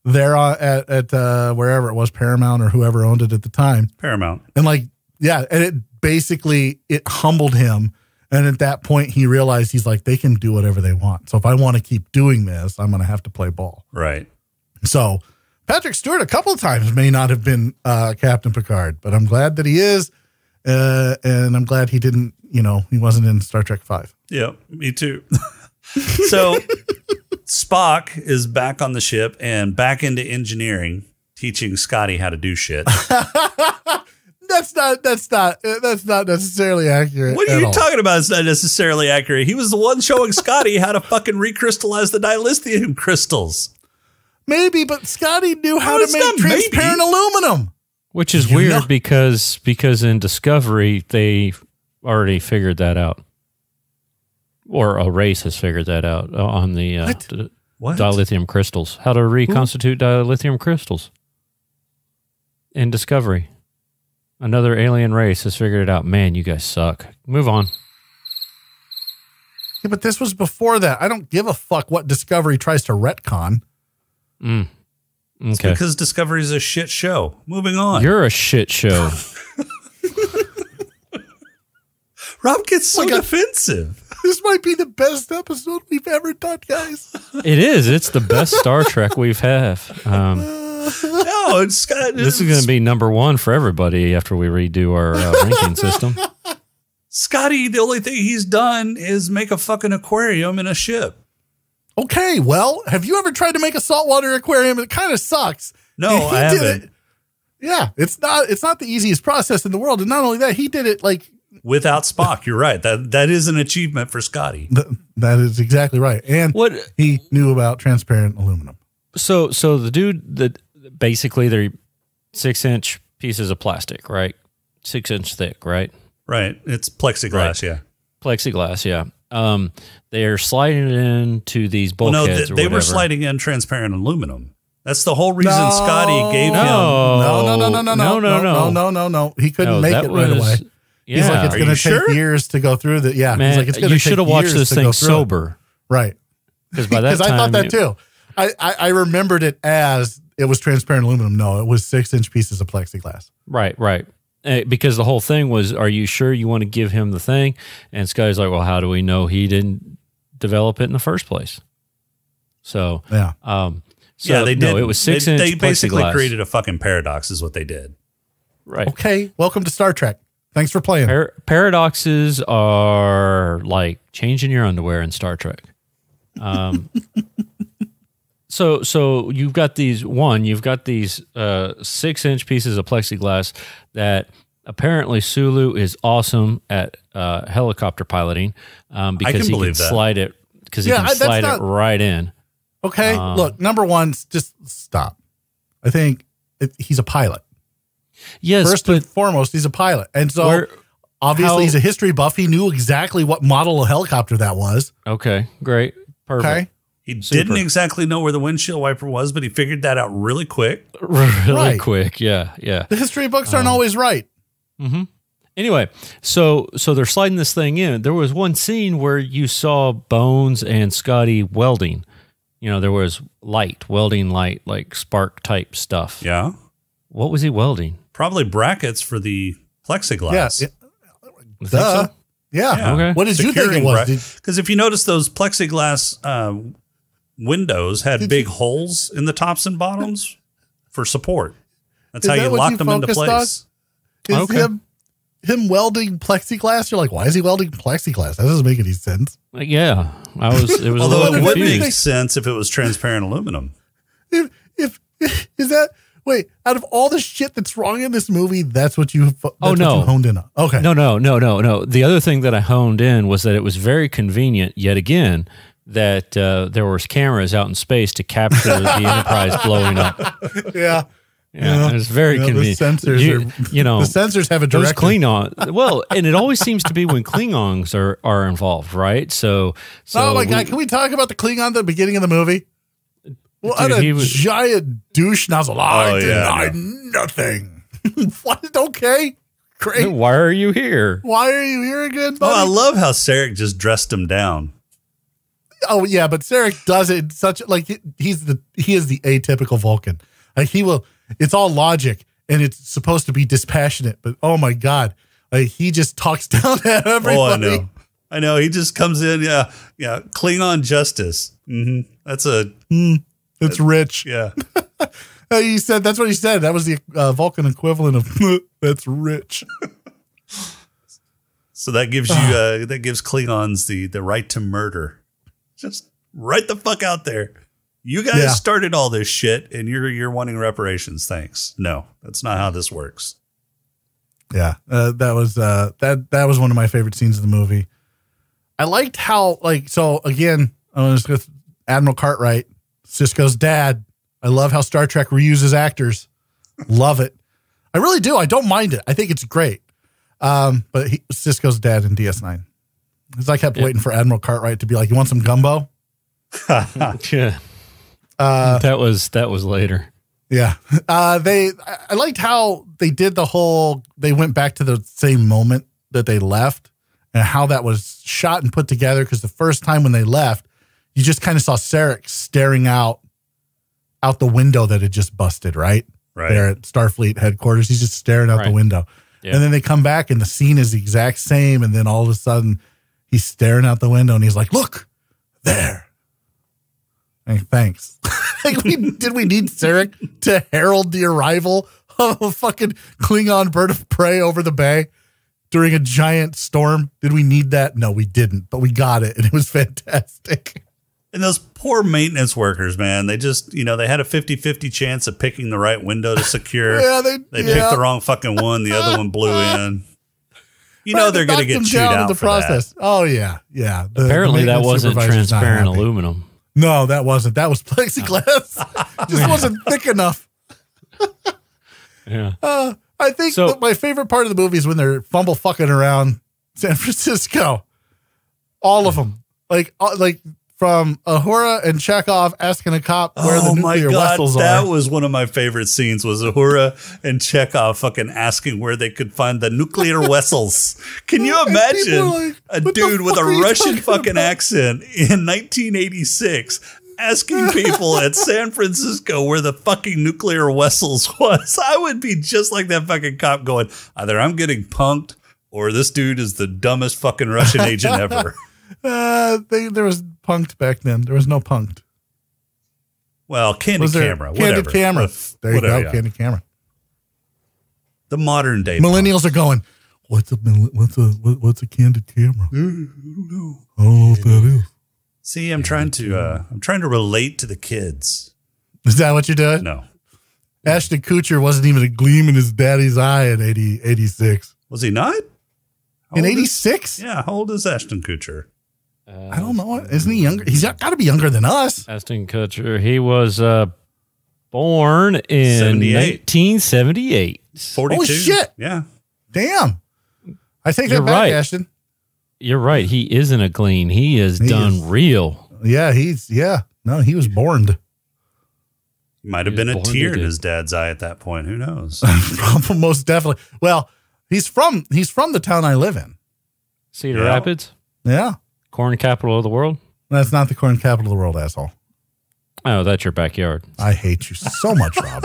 Speaker 6: there at at uh, wherever it was, Paramount or whoever owned it at the time,
Speaker 5: Paramount.
Speaker 6: and like yeah, and it basically it humbled him. And at that point, he realized he's like, they can do whatever they want. So if I want to keep doing this, I'm going to have to play ball.
Speaker 5: Right.
Speaker 6: So Patrick Stewart a couple of times may not have been uh, Captain Picard, but I'm glad that he is, uh, and I'm glad he didn't. You know, he wasn't in Star Trek Five.
Speaker 5: Yeah, me too. so Spock is back on the ship and back into engineering, teaching Scotty how to do shit.
Speaker 6: That's not. That's not. That's not necessarily accurate.
Speaker 5: What are you
Speaker 6: all.
Speaker 5: talking about? It's not necessarily accurate. He was the one showing Scotty how to fucking recrystallize the dilithium crystals.
Speaker 6: Maybe, but Scotty knew how
Speaker 5: Oh,
Speaker 6: to make transparent
Speaker 5: maybe.
Speaker 6: aluminum.
Speaker 7: Which is
Speaker 6: You
Speaker 7: weird
Speaker 6: know-
Speaker 7: because because in Discovery they already figured that out, or a race has figured that out uh, on the uh,
Speaker 6: What?
Speaker 7: d-
Speaker 5: What?
Speaker 7: dilithium crystals. How to reconstitute dilithium crystals in Discovery. Another alien race has figured it out. Man, you guys suck. Move on.
Speaker 6: Yeah, but this was before that. I don't give a fuck what Discovery tries to retcon.
Speaker 7: Mm. Okay,
Speaker 5: Because is a shit show. Moving on.
Speaker 7: you're a shit show.
Speaker 5: Rob gets so
Speaker 6: Like a-
Speaker 5: defensive.
Speaker 6: This might be the best episode we've ever done, guys.
Speaker 7: it is. It's the best Star Trek we've had. Um,
Speaker 5: No, it's got,
Speaker 7: this is going to be number one for everybody after we redo our uh, ranking system.
Speaker 5: Scotty. The only thing he's done is make a fucking aquarium in a ship.
Speaker 6: Okay, well, have you ever tried to make a saltwater aquarium? It kind of sucks.
Speaker 5: No,
Speaker 6: And he
Speaker 5: I
Speaker 6: did
Speaker 5: haven't.
Speaker 6: it- Yeah, it's not. It's not the easiest process in the world, and not only that, he did it like
Speaker 5: Without Spock, you're right. That that is an achievement for Scotty.
Speaker 6: th- that is exactly right. And
Speaker 7: What
Speaker 6: he knew about transparent aluminum.
Speaker 7: So so the dude that basically they're six inch pieces of plastic, right? Six inch thick, right?
Speaker 5: Right. It's plexiglass. Yeah.
Speaker 7: Plexiglass, yeah. Um, they're sliding it into these
Speaker 5: Well, no,
Speaker 7: bulkheads
Speaker 5: th-
Speaker 7: or
Speaker 5: they were sliding in transparent aluminum. That's the whole reason
Speaker 6: No.
Speaker 5: Scotty gave him.
Speaker 7: No,
Speaker 6: No, no, no, no, no,
Speaker 7: no, no,
Speaker 6: no, no, no, no. He couldn't
Speaker 7: No,
Speaker 6: make
Speaker 7: that
Speaker 6: it right away.
Speaker 7: Yeah,
Speaker 6: He's like, it's going to take
Speaker 5: sure?
Speaker 6: years to go through the. Yeah,
Speaker 7: man,
Speaker 6: he's like, it's going to
Speaker 7: you should have watched this thing sober
Speaker 6: Right.
Speaker 7: because by that
Speaker 6: Because I thought that
Speaker 7: you-
Speaker 6: too. I, I, I remembered it as it was transparent aluminum. No, it was six inch pieces of plexiglass.
Speaker 7: Right, right. Uh, because the whole thing was, are you sure you want to give him the thing? And Scotty's like, well, how do we know he didn't develop it in the first place? So,
Speaker 6: Yeah.
Speaker 7: um, so
Speaker 5: yeah, they did.
Speaker 7: No, it was six
Speaker 5: they,
Speaker 7: inch.
Speaker 5: They basically
Speaker 7: plexiglass.
Speaker 5: created a fucking paradox, is what they did.
Speaker 7: right.
Speaker 6: Okay. Welcome to Star Trek. Thanks for playing.
Speaker 7: Par- paradoxes are like changing your underwear in Star Trek. Um, so, so you've got these one, you've got these uh, six inch pieces of plexiglass that apparently Sulu is awesome at uh, helicopter piloting um, because
Speaker 5: can
Speaker 7: he can
Speaker 5: that.
Speaker 7: slide it because he
Speaker 6: Yeah,
Speaker 7: can
Speaker 6: I-
Speaker 7: slide
Speaker 6: not-
Speaker 7: it right in.
Speaker 6: Okay.
Speaker 7: Um,
Speaker 6: Look, number one, just stop. I think it, he's a pilot.
Speaker 7: Yes,
Speaker 6: First and foremost, he's a pilot. And so
Speaker 7: where-
Speaker 6: obviously
Speaker 7: how-
Speaker 6: he's a history buff. He knew exactly what model of helicopter that was.
Speaker 7: okay, great, perfect.
Speaker 6: Okay.
Speaker 5: He
Speaker 7: Super.
Speaker 5: didn't exactly know where the windshield wiper was, but he figured that out really quick.
Speaker 7: really
Speaker 6: Right.
Speaker 7: quick. Yeah, yeah.
Speaker 6: The history books
Speaker 7: Um,
Speaker 6: aren't always right. Hmm.
Speaker 7: Anyway, so so they're sliding this thing in. There was one scene where you saw Bones and Scotty welding, you know, there was light, welding light, like spark type stuff.
Speaker 5: Yeah.
Speaker 7: What was he welding?
Speaker 5: Probably brackets for the plexiglass.
Speaker 6: Yeah, yeah. Duh.
Speaker 7: so?
Speaker 6: Yeah.
Speaker 5: Yeah.
Speaker 7: Okay.
Speaker 6: What did you think it
Speaker 5: Securing
Speaker 6: was?
Speaker 5: bra- Because if you notice, those plexiglass uh, windows had
Speaker 6: Did
Speaker 5: big
Speaker 6: you-
Speaker 5: holes in the tops and bottoms for support. That's
Speaker 6: Is
Speaker 5: how
Speaker 6: that
Speaker 5: you
Speaker 6: what
Speaker 5: lock
Speaker 6: you
Speaker 5: them into
Speaker 6: focused
Speaker 5: place.
Speaker 6: Is
Speaker 7: Okay.
Speaker 6: him him welding plexiglass? You're like, why is he welding plexiglass? That doesn't make any sense.
Speaker 7: Uh, Yeah, I was. It was
Speaker 5: Although
Speaker 7: little
Speaker 5: it would make sense if it was transparent aluminum.
Speaker 6: If, if is that wait, out of all the shit that's wrong in this movie, that's what you that's
Speaker 7: Oh,
Speaker 6: what
Speaker 7: no.
Speaker 6: you honed in on. Okay.
Speaker 7: No, no, no, no, no. The other thing that I honed in was that it was very convenient, yet again, that uh, there was cameras out in space to capture the Enterprise blowing up.
Speaker 6: Yeah.
Speaker 7: Yeah, it was very
Speaker 6: Yeah, the
Speaker 7: convenient.
Speaker 6: sensors
Speaker 7: you,
Speaker 6: are-
Speaker 7: you know,
Speaker 6: the sensors have a
Speaker 7: those
Speaker 6: direct
Speaker 7: Klingon. Well, and it always seems to be when Klingons are are involved, right? So, so
Speaker 6: oh my
Speaker 7: we-
Speaker 6: god, can we talk about the Klingon at the beginning of the movie? What
Speaker 7: Dude,
Speaker 6: a
Speaker 7: he was-
Speaker 6: giant douche nozzle. I
Speaker 5: Oh, yeah,
Speaker 6: denied nothing. what? Okay. Great.
Speaker 7: Why are you here?
Speaker 6: Why are you here again, Buddy?
Speaker 5: Oh, I love how Sarek just dressed him down.
Speaker 6: Oh yeah, but Sarek does it such like he's the he is the atypical Vulcan. Like he will, it's all logic and it's supposed to be dispassionate. But oh my god, like he just talks down to everybody.
Speaker 5: Oh, I know. I know. He just comes in. Yeah. Yeah. Klingon justice. hmm That's a,
Speaker 6: It's rich.
Speaker 5: yeah.
Speaker 6: He said that's what he said. That was the uh, Vulcan equivalent of that's rich.
Speaker 5: So that gives you, uh, that gives Klingons the, the right to murder. Just right the fuck out there. You guys
Speaker 6: Yeah.
Speaker 5: started all this shit and you're, you're wanting reparations. Thanks. No, that's not how this works.
Speaker 6: Yeah, uh, that was uh, that that was one of my favorite scenes of the movie. I liked how like so again. I was with Admiral Cartwright, Sisko's dad. I love how Star Trek reuses actors. love it. I really do. I don't mind it. I think it's great. Um, but he, Sisko's dad in DS9. Because I kept waiting for Admiral Cartwright to be like, "You want some gumbo?"
Speaker 7: Yeah,
Speaker 6: Uh,
Speaker 7: that was that was later.
Speaker 6: Yeah. Uh, they, I- I liked how they did the whole, they went back to the same moment that they left and how that was shot and put together. Cause the first time when they left, you just kind of saw Sarek staring out, out the window that had just busted, right?
Speaker 5: Right.
Speaker 6: There at Starfleet headquarters. He's just staring out the window.
Speaker 7: Yeah.
Speaker 6: And then they come back and the scene is the exact same. And then all of a sudden he's staring out the window and he's like, look there. Hey, thanks. like we did we need Sarek to herald the arrival of a fucking Klingon bird of prey over the bay during a giant storm? Did we need that? No, we didn't, but we got it and it was fantastic.
Speaker 5: And those poor maintenance workers, man, they just, you know, they had a 50 50 chance of picking the right window to secure.
Speaker 6: Yeah, they-
Speaker 5: they
Speaker 6: yeah.
Speaker 5: picked the wrong fucking one. The other one blew in. You know, they're going to get
Speaker 6: them
Speaker 5: chewed
Speaker 6: down in the
Speaker 5: for that.
Speaker 6: process. Oh yeah, yeah. The- the
Speaker 7: Apparently, that wasn't transparent aluminum.
Speaker 6: No, that wasn't. That was plexiglass. Just wasn't thick enough.
Speaker 7: Yeah,
Speaker 6: Uh, I think
Speaker 7: So-
Speaker 6: my favorite part of the movie is when they're fumble fucking around San Francisco. All of them, like uh, like from Uhura and Chekov asking a cop where the
Speaker 5: oh my
Speaker 6: nuclear
Speaker 5: god,
Speaker 6: vessels
Speaker 5: that
Speaker 6: are.
Speaker 5: was one of my favorite scenes. Was Uhura and Chekov fucking asking where they could find the nuclear vessels? Can you imagine
Speaker 6: like,
Speaker 5: a dude with a
Speaker 6: fuck are you
Speaker 5: Russian fucking
Speaker 6: about?"
Speaker 5: accent in 1986 asking people at San Francisco where the fucking nuclear vessels was? I would be just like that fucking cop going, either I'm getting punked or this dude is the dumbest fucking Russian agent ever.
Speaker 6: Uh, they, there was punked back then. There was no punked.
Speaker 5: Well, candid
Speaker 6: Was there
Speaker 5: camera,
Speaker 6: candid
Speaker 5: whatever.
Speaker 6: camera?
Speaker 5: What-
Speaker 6: There you
Speaker 5: whatever,
Speaker 6: go,
Speaker 5: yeah.
Speaker 6: candid camera.
Speaker 5: The modern day
Speaker 6: Millennials are going. What's a what's a what's a candid camera? I don't know. I don't know what that is.
Speaker 5: See, I'm trying to uh I'm trying to relate to the kids.
Speaker 6: Is that what you're doing?
Speaker 5: No.
Speaker 6: Ashton Kutcher wasn't even a gleam in his daddy's eye in 80, 86.
Speaker 5: Was he not? How
Speaker 6: In
Speaker 5: old is-
Speaker 6: 86?
Speaker 5: Yeah, how old is Ashton Kutcher?
Speaker 6: I don't know. Isn't he younger? He's got to be younger than us.
Speaker 7: Ashton Kutcher. He was uh, born in 1978.
Speaker 5: 42.
Speaker 6: Oh, shit.
Speaker 5: Yeah.
Speaker 6: Damn. I take
Speaker 7: You're
Speaker 6: that back,
Speaker 7: right.
Speaker 6: Ashton.
Speaker 7: You're right. He isn't a clean. He is
Speaker 6: He
Speaker 7: done
Speaker 6: is.
Speaker 7: real.
Speaker 6: Yeah, he's, yeah. No, he was born.
Speaker 5: Might have been a tear in his dad's eye at that point. Who knows?
Speaker 6: Most definitely. Well, he's from, he's from the town I live in.
Speaker 7: Cedar
Speaker 5: Yeah.
Speaker 7: Rapids,
Speaker 6: Yeah.
Speaker 7: Corn capital of the world.
Speaker 6: That's not the corn capital of the world, asshole.
Speaker 7: Oh, that's your backyard.
Speaker 6: I hate you so much, Rob.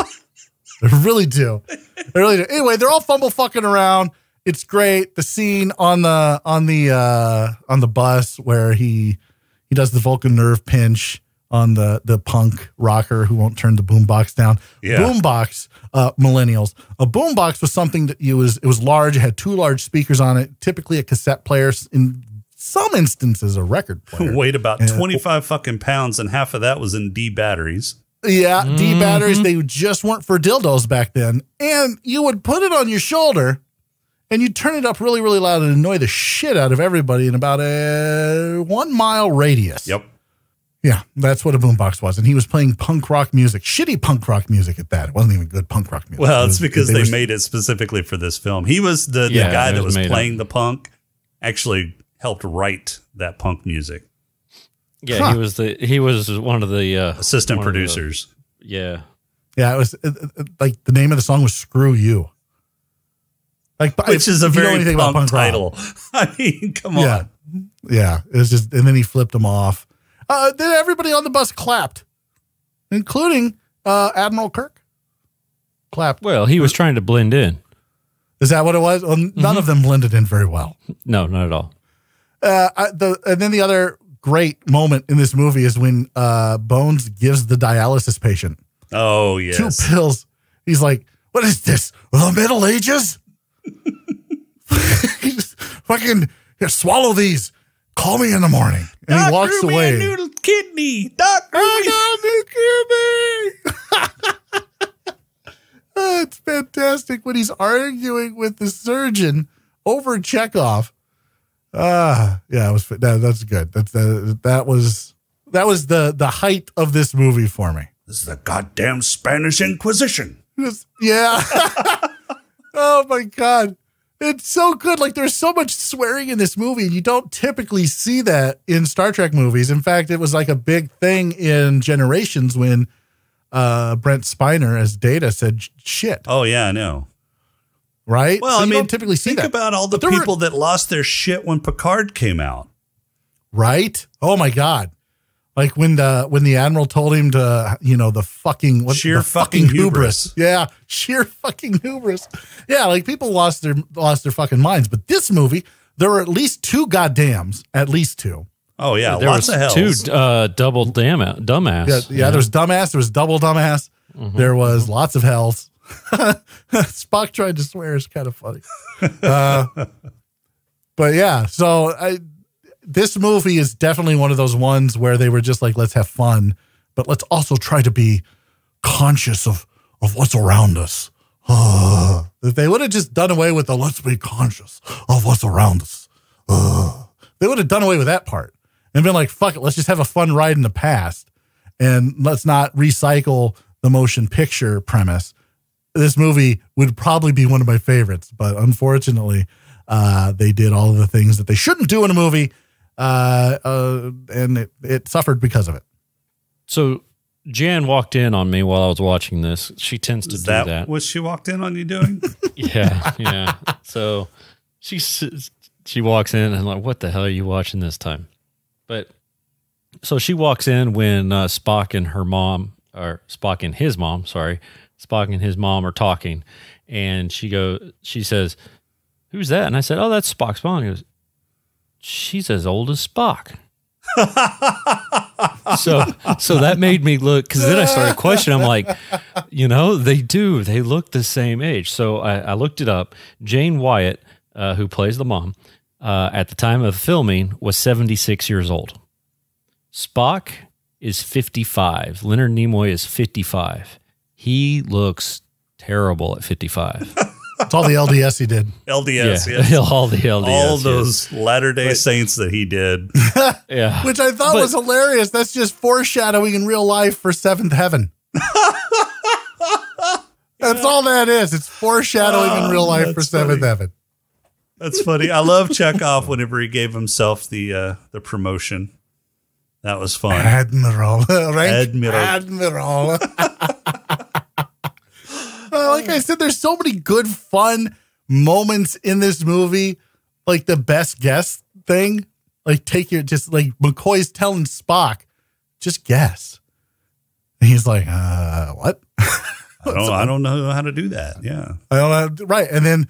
Speaker 6: I really do. I really do. Anyway, they're all fumble fucking around. It's great. The scene on the on the uh on the bus where he he does the Vulcan nerve pinch on the the punk rocker who won't turn the boombox down.
Speaker 5: Yeah.
Speaker 6: Boombox, uh, millennials. A boombox was something that you was it was large. It had two large speakers on it. Typically a cassette player. In some instances, a record player.
Speaker 5: Weighed about
Speaker 6: Yeah.
Speaker 5: 25 fucking pounds, and half of that was in D batteries.
Speaker 6: Yeah, D mm-hmm. batteries, they just weren't for dildos back then. And you would put it on your shoulder and you'd turn it up really, really loud and annoy the shit out of everybody in about a one mile radius.
Speaker 5: Yep.
Speaker 6: Yeah, that's what a boombox was. And he was playing punk rock music, shitty punk rock music at that. It wasn't even good punk rock music.
Speaker 5: Well,
Speaker 6: It
Speaker 5: it's
Speaker 6: was-
Speaker 5: because they,
Speaker 6: were-
Speaker 5: made it specifically for this film. He was the, the
Speaker 7: Yeah,
Speaker 5: guy
Speaker 7: it
Speaker 5: that
Speaker 7: was
Speaker 5: was playing
Speaker 7: up.
Speaker 5: the punk, actually helped write that punk music.
Speaker 7: Yeah,
Speaker 6: Huh.
Speaker 7: he was the he was one of the uh,
Speaker 5: Assistant
Speaker 7: one of the-
Speaker 5: producers.
Speaker 7: yeah.
Speaker 6: Yeah, it was uh, uh, like the name of the song was Screw You. Like,
Speaker 5: Which is a
Speaker 6: if you know
Speaker 5: very
Speaker 6: anything about
Speaker 5: punk,
Speaker 6: rock-
Speaker 5: title. I mean, come
Speaker 6: Yeah.
Speaker 5: on.
Speaker 6: Yeah, it was just, and then he flipped them off. Uh, then everybody on the bus clapped, including uh, Admiral Kirk. Clapped.
Speaker 7: Well, he was trying to blend in.
Speaker 6: Is that what it was? Well, none of them blended in very well.
Speaker 7: No, not at all.
Speaker 6: Uh, I, the and then the other great moment in this movie is when uh, Bones gives the dialysis patient
Speaker 5: Oh, yes.
Speaker 6: two pills. He's like, "What is this? The Middle Ages?" Fucking here, swallow these. Call me in the morning. And he walks
Speaker 5: Doctor,
Speaker 6: away.
Speaker 5: Noodle kidney. Doctor.
Speaker 6: I got a new kidney. Oh, it's fantastic when he's arguing with the surgeon over Chekov. Ah, yeah, it was that, that's good. That's that, that was that was the the height of this movie for me.
Speaker 5: This is the goddamn Spanish Inquisition.
Speaker 6: Just- yeah. oh my god. It's so good. Like there's so much swearing in this movie, and you don't typically see that in Star Trek movies. In fact, it was like a big thing in Generations when uh, Brent Spiner as Data said shit,
Speaker 5: Oh, yeah, I know.
Speaker 6: Right?
Speaker 5: Well,
Speaker 6: So
Speaker 5: I
Speaker 6: you
Speaker 5: mean,
Speaker 6: don't typically see
Speaker 5: think
Speaker 6: that.
Speaker 5: about all the
Speaker 6: But were-
Speaker 5: people that lost their shit when Picard came out.
Speaker 6: right? Oh my god. Like when the when the admiral told him to, you know, the fucking what,
Speaker 5: Sheer
Speaker 6: the
Speaker 5: fucking hubris.
Speaker 6: Yeah, sheer fucking hubris. Yeah, like people lost their lost their fucking minds. But this movie, there were at least two goddams, at least two.
Speaker 5: Oh, yeah,
Speaker 7: there
Speaker 5: lots
Speaker 7: was
Speaker 5: of hells.
Speaker 7: two uh, double damn dumbass.
Speaker 6: Yeah, yeah. There's dumbass. There was double dumbass.
Speaker 5: Mm-hmm.
Speaker 6: There was lots of hells. Spock tried to swear is kind of funny. Uh, but yeah, so I, this movie is definitely one of those ones where they were just like, let's have fun, but let's also try to be conscious of of what's around us. Uh, if they would have just done away with the let's be conscious of what's around us, uh, they would have done away with that part and been like, fuck it, let's just have a fun ride in the past and let's not recycle the motion picture premise. This movie would probably be one of my favorites, but unfortunately, uh, they did all of the things that they shouldn't do in a movie, uh, uh, and it, it suffered because of it.
Speaker 7: So Jan walked in on me while I was watching this. She tends to
Speaker 5: Is
Speaker 7: do
Speaker 5: that,
Speaker 7: that.
Speaker 5: what she walked in on you doing?
Speaker 7: Yeah, yeah. so she she walks in and I'm like, what the hell are you watching this time? But so she walks in when uh, Spock and her mom, or Spock and his mom, sorry, Spock and his mom are talking, and she go, she says, "Who's that?" And I said, "Oh, that's Spock's mom." He goes, "She's as old as Spock." so so that made me look because then I started questioning. I'm like, you know, they do. They look the same age. So I, I looked it up. Jane Wyatt, uh, who plays the mom, uh, at the time of filming was 76 years old. Spock is 55. Leonard Nimoy is 55. He looks terrible at 55.
Speaker 6: It's all the LDS he did.
Speaker 5: LDS,
Speaker 7: yeah,
Speaker 5: yes.
Speaker 7: all the LDS.
Speaker 5: All
Speaker 7: yes.
Speaker 5: those Latter day Saints that he did.
Speaker 7: yeah.
Speaker 6: Which I thought
Speaker 7: But-
Speaker 6: was hilarious. That's just foreshadowing in real life for Seventh Heaven. That's all that is. It's foreshadowing in real life for Seventh
Speaker 5: funny.
Speaker 6: Heaven.
Speaker 5: That's funny. I love Chekov whenever he gave himself the uh, the promotion. That was fun.
Speaker 6: Admiral. Right?
Speaker 5: Admiral.
Speaker 6: Admiral. Like I said, there's so many good, fun moments in this movie. Like the best guess thing. Like take your just like McCoy's telling Spock, just guess. And he's like, uh, what?
Speaker 5: I don't, I don't know how to do that. Yeah.
Speaker 6: I don't know. Right. And then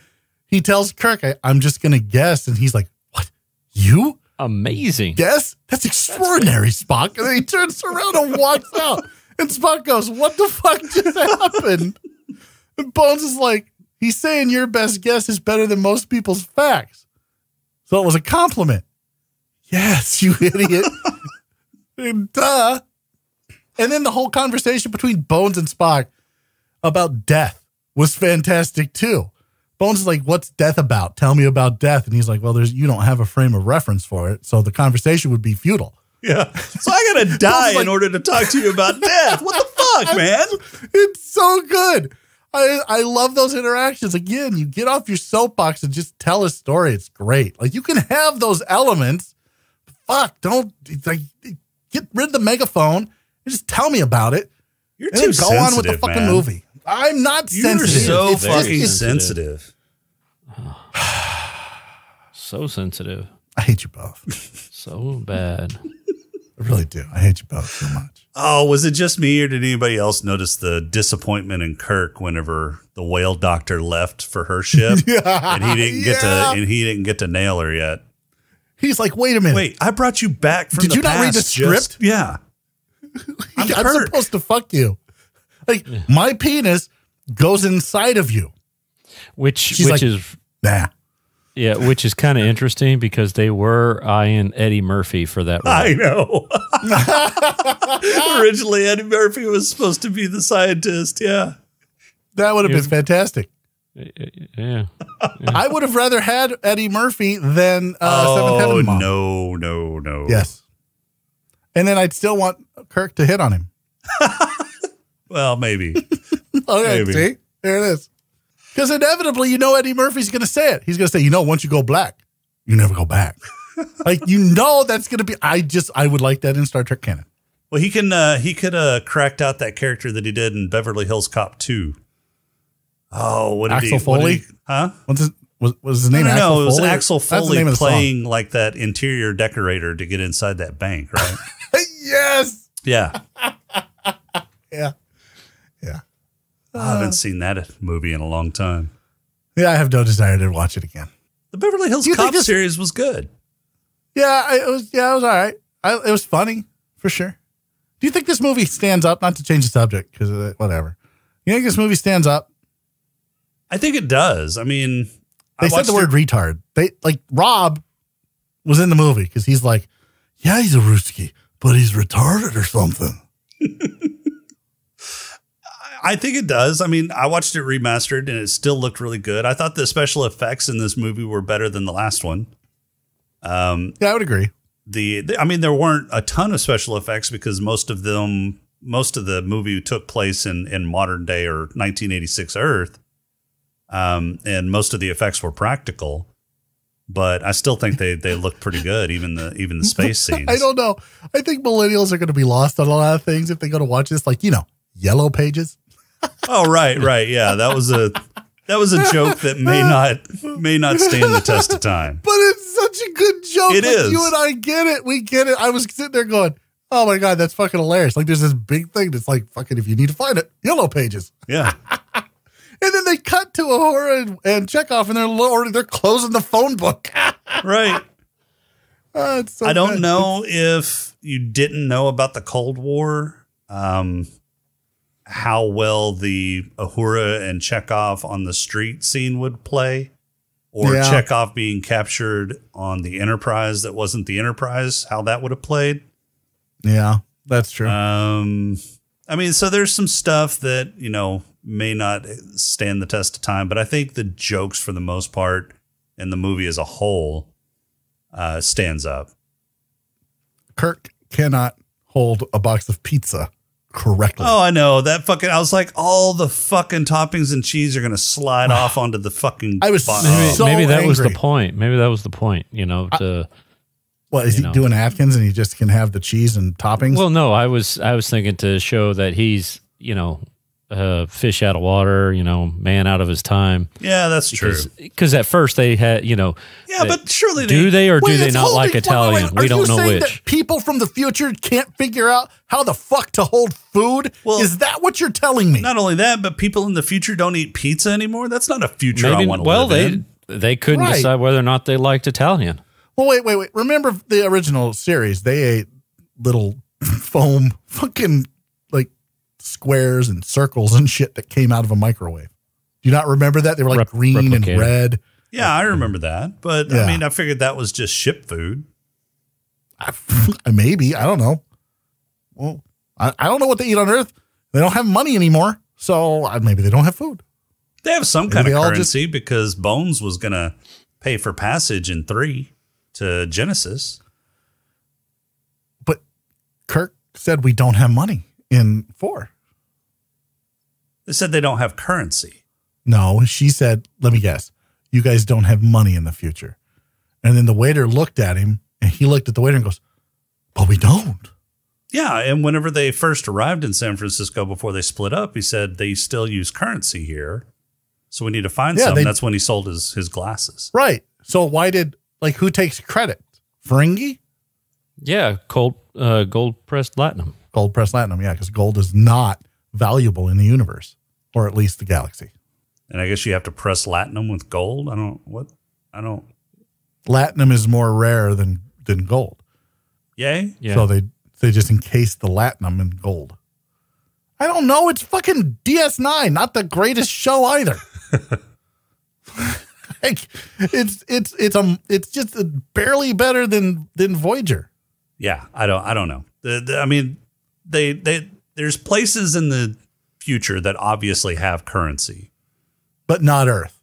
Speaker 6: he tells Kirk, I, I'm just going to guess. And he's like, what? You
Speaker 7: Amazing.
Speaker 6: guess? That's extraordinary, Spock. And then he turns around and walks out. And Spock goes, what the fuck just happened? And Bones is like, he's saying your best guess is better than most people's facts. So it was a compliment. Yes, you idiot. Duh. And then the whole conversation between Bones and Spock about death was fantastic too. Bones is like, "What's death about? Tell me about death." And he's like, "Well, there's you don't have a frame of reference for it, so the conversation would be futile."
Speaker 5: Yeah. So I got to die
Speaker 6: like-
Speaker 5: in order to talk to you about death. What the fuck, man?
Speaker 6: It's so good. I I love those interactions. Again, you get off your soapbox and just tell a story. It's great. Like you can have those elements. but Fuck, don't like get rid of the megaphone and just tell me about it.
Speaker 5: You're
Speaker 6: And then
Speaker 5: too
Speaker 6: go on with the fucking
Speaker 5: man.
Speaker 6: movie. I'm not
Speaker 5: You're
Speaker 6: sensitive.
Speaker 5: so
Speaker 6: It's
Speaker 5: fucking
Speaker 6: it's-
Speaker 5: sensitive.
Speaker 7: So sensitive.
Speaker 6: I hate you both.
Speaker 7: So bad.
Speaker 6: I really do. I hate you both so much.
Speaker 5: Oh, was it just me, or did anybody else notice the disappointment in Kirk whenever the whale doctor left for her ship, and he didn't get to and he didn't get to nail her yet?
Speaker 6: He's like, wait a minute.
Speaker 5: Wait, I brought you back from
Speaker 6: Did
Speaker 5: the
Speaker 6: you not read the
Speaker 5: past just-
Speaker 6: script?
Speaker 5: yeah, I'm
Speaker 6: I'm, supposed to fuck you. Like my penis goes inside of you.
Speaker 7: Which
Speaker 6: She's
Speaker 7: which
Speaker 6: like-
Speaker 7: is
Speaker 6: Nah.
Speaker 7: Yeah, which is kind of interesting because they were eyeing Eddie Murphy for that role.
Speaker 5: I know. Originally, Eddie Murphy was supposed to be the scientist. Yeah.
Speaker 6: That would have been fantastic.
Speaker 7: yeah.
Speaker 6: I would have rather had Eddie Murphy than uh, Seventh
Speaker 5: oh
Speaker 6: Heaven Mom.
Speaker 5: no, no, no.
Speaker 6: Yes. And then I'd still want Kirk to hit on him.
Speaker 5: Well, maybe.
Speaker 6: Okay,
Speaker 5: Maybe.
Speaker 6: see? There it is. Because inevitably, you know Eddie Murphy's going to say it. He's going to say, you know, once you go black, you never go back. like, you know that's going to be, I just, I would like that in Star Trek canon.
Speaker 5: Well, he can. Uh, he could uh, cracked out that character that he did in Beverly Hills Cop Two. Oh, what did
Speaker 6: Axel
Speaker 5: he? what did
Speaker 6: Foley?
Speaker 5: he- huh?
Speaker 6: What's his, was, was his name
Speaker 5: no, no,
Speaker 6: Axel
Speaker 5: no, it was
Speaker 6: Foley?
Speaker 5: Axel Foley
Speaker 6: name of the song.
Speaker 5: playing like that interior decorator to get inside that bank, right?
Speaker 6: yes.
Speaker 5: Yeah.
Speaker 6: Yeah.
Speaker 5: I uh, haven't seen that movie in a long time.
Speaker 6: Yeah, I have no desire to watch it again.
Speaker 5: The Beverly Hills
Speaker 6: you
Speaker 5: Cop
Speaker 6: this-
Speaker 5: series was good.
Speaker 6: Yeah, I- it was. Yeah, it was all right. I, it was funny for sure. Do you think this movie stands up? Not to change the subject, because uh, whatever. You think this movie stands up?
Speaker 5: I think it does. I mean,
Speaker 6: They
Speaker 5: I
Speaker 6: said the word
Speaker 5: it-
Speaker 6: retard. They like Rob was in the movie because he's like, yeah, he's a Ruski, but he's retarded or something.
Speaker 5: I think it does. I mean, I watched it remastered and it still looked really good. I thought the special effects in this movie were better than the last one. Um,
Speaker 6: Yeah, I would agree.
Speaker 5: the, the I mean, there weren't a ton of special effects because most of them, most of the movie took place in in modern day or 1986 Earth, um, and most of the effects were practical. But I still think they they looked pretty good, even the even the space scenes.
Speaker 6: I don't know. I think millennials are going to be lost on a lot of things if they go to watch this. Like you know, yellow pages.
Speaker 5: Oh right, right, yeah. That was a that was a joke that may not may not stand the test of time.
Speaker 6: But it's such a good joke.
Speaker 5: It
Speaker 6: Like,
Speaker 5: is.
Speaker 6: You and I get it. We get it. I was sitting there going, "Oh my god, that's fucking hilarious!" Like there's this big thing that's like, "Fucking, if you need to find it, yellow pages."
Speaker 5: Yeah,
Speaker 6: And then they cut to Uhura and, and Chekov, and they're already they're closing the phone book.
Speaker 5: right.
Speaker 6: Oh, so
Speaker 5: I don't
Speaker 6: good.
Speaker 5: know if you didn't know about the Cold War, um, how well the Uhura and Chekov on the street scene would play, or
Speaker 6: Yeah.
Speaker 5: Chekov being captured on the Enterprise that wasn't the Enterprise, how that would have played.
Speaker 6: Yeah, that's true.
Speaker 5: Um, I mean, so there's some stuff that you know may not stand the test of time, but I think the jokes for the most part and the movie as a whole uh, stands up.
Speaker 6: Kirk cannot hold a box of pizza correctly.
Speaker 5: Oh, I know that fucking. I was like, all the fucking toppings and cheese are gonna slide off onto the fucking.
Speaker 6: I was
Speaker 5: bottom.
Speaker 7: Maybe,
Speaker 6: So
Speaker 7: maybe that was the point. Maybe that was the point. You know, to
Speaker 6: what is
Speaker 7: you
Speaker 6: he
Speaker 7: know.
Speaker 6: doing Atkins and he just can have the cheese and toppings?
Speaker 7: well, no, I was I was thinking to show that he's you know uh, fish out of water, you know, man out of his time.
Speaker 5: Yeah, that's true.
Speaker 7: Because at first they had, you know,
Speaker 5: Yeah, but surely
Speaker 7: do they or do they not
Speaker 6: holding-
Speaker 7: like
Speaker 6: wait, wait,
Speaker 7: Italian?
Speaker 6: wait,
Speaker 7: we don't
Speaker 6: you
Speaker 7: know which.
Speaker 6: That people from the future can't figure out how the fuck to hold food.
Speaker 5: Well-
Speaker 6: Is that what you're telling me?
Speaker 5: Not only that, but people in the future don't eat pizza anymore. That's not a future I want to
Speaker 7: well
Speaker 5: live
Speaker 7: they
Speaker 5: in.
Speaker 7: they couldn't
Speaker 6: Right.
Speaker 7: decide whether or not they liked Italian.
Speaker 6: Well, wait, wait, wait. Remember the original series? They ate little foam fucking squares and circles and shit that came out of a microwave. Do you not remember that? They were like
Speaker 7: Rep-
Speaker 6: green and red.
Speaker 5: Yeah, I remember that. But
Speaker 6: Yeah.
Speaker 5: I mean, I figured that was just ship food.
Speaker 6: I, maybe. I don't know. Well, I, I don't know what they eat on Earth. They don't have money anymore. So uh, maybe they don't have food.
Speaker 5: They have some
Speaker 6: Maybe
Speaker 5: kind of
Speaker 6: they all
Speaker 5: currency because Bones was going to pay for passage in three to Genesis.
Speaker 6: But Kirk said we don't have money in four.
Speaker 5: They said they don't have currency.
Speaker 6: No, she said, let me guess, you guys don't have money in the future. And then the waiter looked at him and he looked at the waiter and goes, but we don't.
Speaker 5: Yeah, and whenever they first arrived in San Francisco before they split up, he said they still use currency here. So we need to find
Speaker 6: Yeah,
Speaker 5: some.
Speaker 6: they-
Speaker 5: That's when he sold his his glasses.
Speaker 6: Right. So why did, like, who takes credit? Ferengi?
Speaker 7: Yeah, cold uh, gold pressed platinum.
Speaker 6: Gold pressed platinum. Yeah, because gold is not valuable in the universe, or at least the galaxy.
Speaker 5: And I guess you have to press latinum with gold. I don't what I don't
Speaker 6: Platinum is more rare than, than gold.
Speaker 5: yay?
Speaker 7: Yeah.
Speaker 6: So they they just encase the latinum in gold. I don't know. It's fucking DS9, not the greatest show either. like, it's it's it's um it's just barely better than than Voyager.
Speaker 5: Yeah, I don't I don't know. The, the- I mean, they they there's places in the future that obviously have currency,
Speaker 6: but not Earth.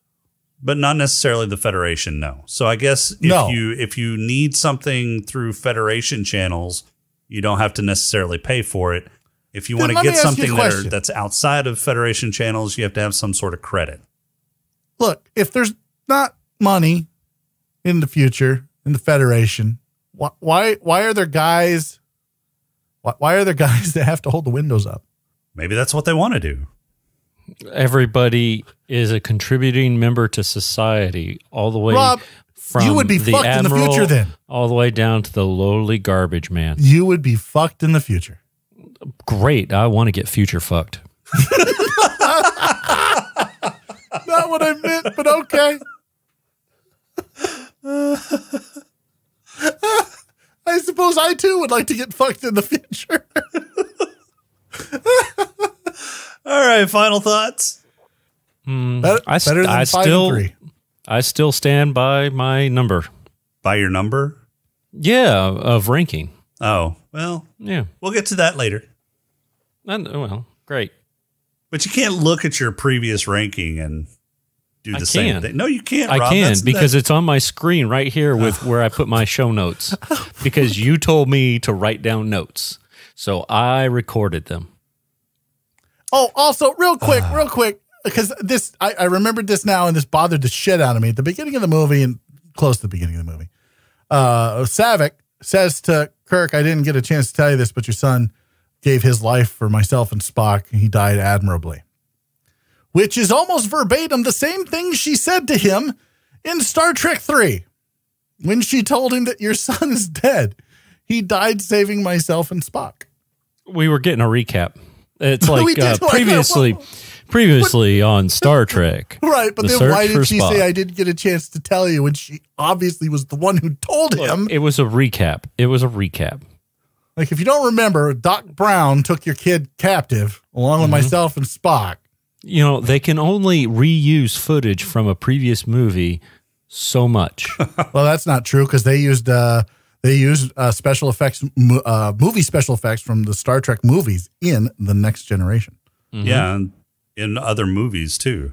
Speaker 5: but not necessarily the Federation. No. So I guess if
Speaker 6: No.
Speaker 5: you if you need something through Federation channels, you don't have to necessarily pay for it. If you
Speaker 6: Then
Speaker 5: want to get
Speaker 6: ask you a
Speaker 5: something that are, that's outside of Federation channels, you have to have some sort of credit.
Speaker 6: Look, if there's not money in the future in the Federation, why why why are there guys? Why, why are there guys that have to hold the windows up?
Speaker 5: Maybe that's what they want to do.
Speaker 7: Everybody is a contributing member to society, all the way
Speaker 6: Rob,
Speaker 7: from
Speaker 6: you would be
Speaker 7: the
Speaker 6: fucked in the future then.
Speaker 7: all the way down to the lowly garbage man.
Speaker 6: You would be fucked in the future.
Speaker 7: Great, I want to get future fucked.
Speaker 6: Not what I meant, but okay. I suppose I too would like to get fucked in the future.
Speaker 5: All right, final thoughts.
Speaker 6: Hmm, better,
Speaker 7: I s-
Speaker 6: better than
Speaker 7: I
Speaker 6: five
Speaker 7: still-
Speaker 6: and three.
Speaker 7: I still stand by my number.
Speaker 5: By your number?
Speaker 7: Yeah, of ranking.
Speaker 5: Oh, well,
Speaker 7: Yeah,
Speaker 5: we'll get to that later.
Speaker 7: And- well, great.
Speaker 5: But you can't look at your previous ranking and do the
Speaker 7: I
Speaker 5: same
Speaker 7: can.
Speaker 5: thing. No, you can't.
Speaker 7: I
Speaker 5: Rob.
Speaker 7: can
Speaker 5: That's-
Speaker 7: because
Speaker 5: that-
Speaker 7: it's on my screen right here with where I put my show notes. Because you told me to write down notes, so I recorded them.
Speaker 6: Oh, also, real quick, real quick, because this, I, I remembered this now, and this bothered the shit out of me at the beginning of the movie and close to the beginning of the movie. Uh, Saavik says to Kirk, I didn't get a chance to tell you this, but your son gave his life for myself and Spock, and he died admirably. Which is almost verbatim the same thing she said to him in Star Trek 3 when she told him that your son is dead. He died saving myself and Spock.
Speaker 7: We were getting a recap. It's like uh, previously, previously on Star Trek.
Speaker 6: Right, but
Speaker 7: The
Speaker 6: then why did she
Speaker 7: Spock.
Speaker 6: say I didn't get a chance to tell you when she obviously was the one who told him?
Speaker 7: It was a recap. It was a recap.
Speaker 6: Like, if you don't remember, Doc Brown took your kid captive along
Speaker 7: Mm-hmm.
Speaker 6: with myself and Spock.
Speaker 7: You know, they can only reuse footage from a previous movie so much.
Speaker 6: well, that's not true because they used uh, they used uh, special effects, uh, movie special effects from the Star Trek movies in the Next Generation.
Speaker 5: yeah, and in other movies too.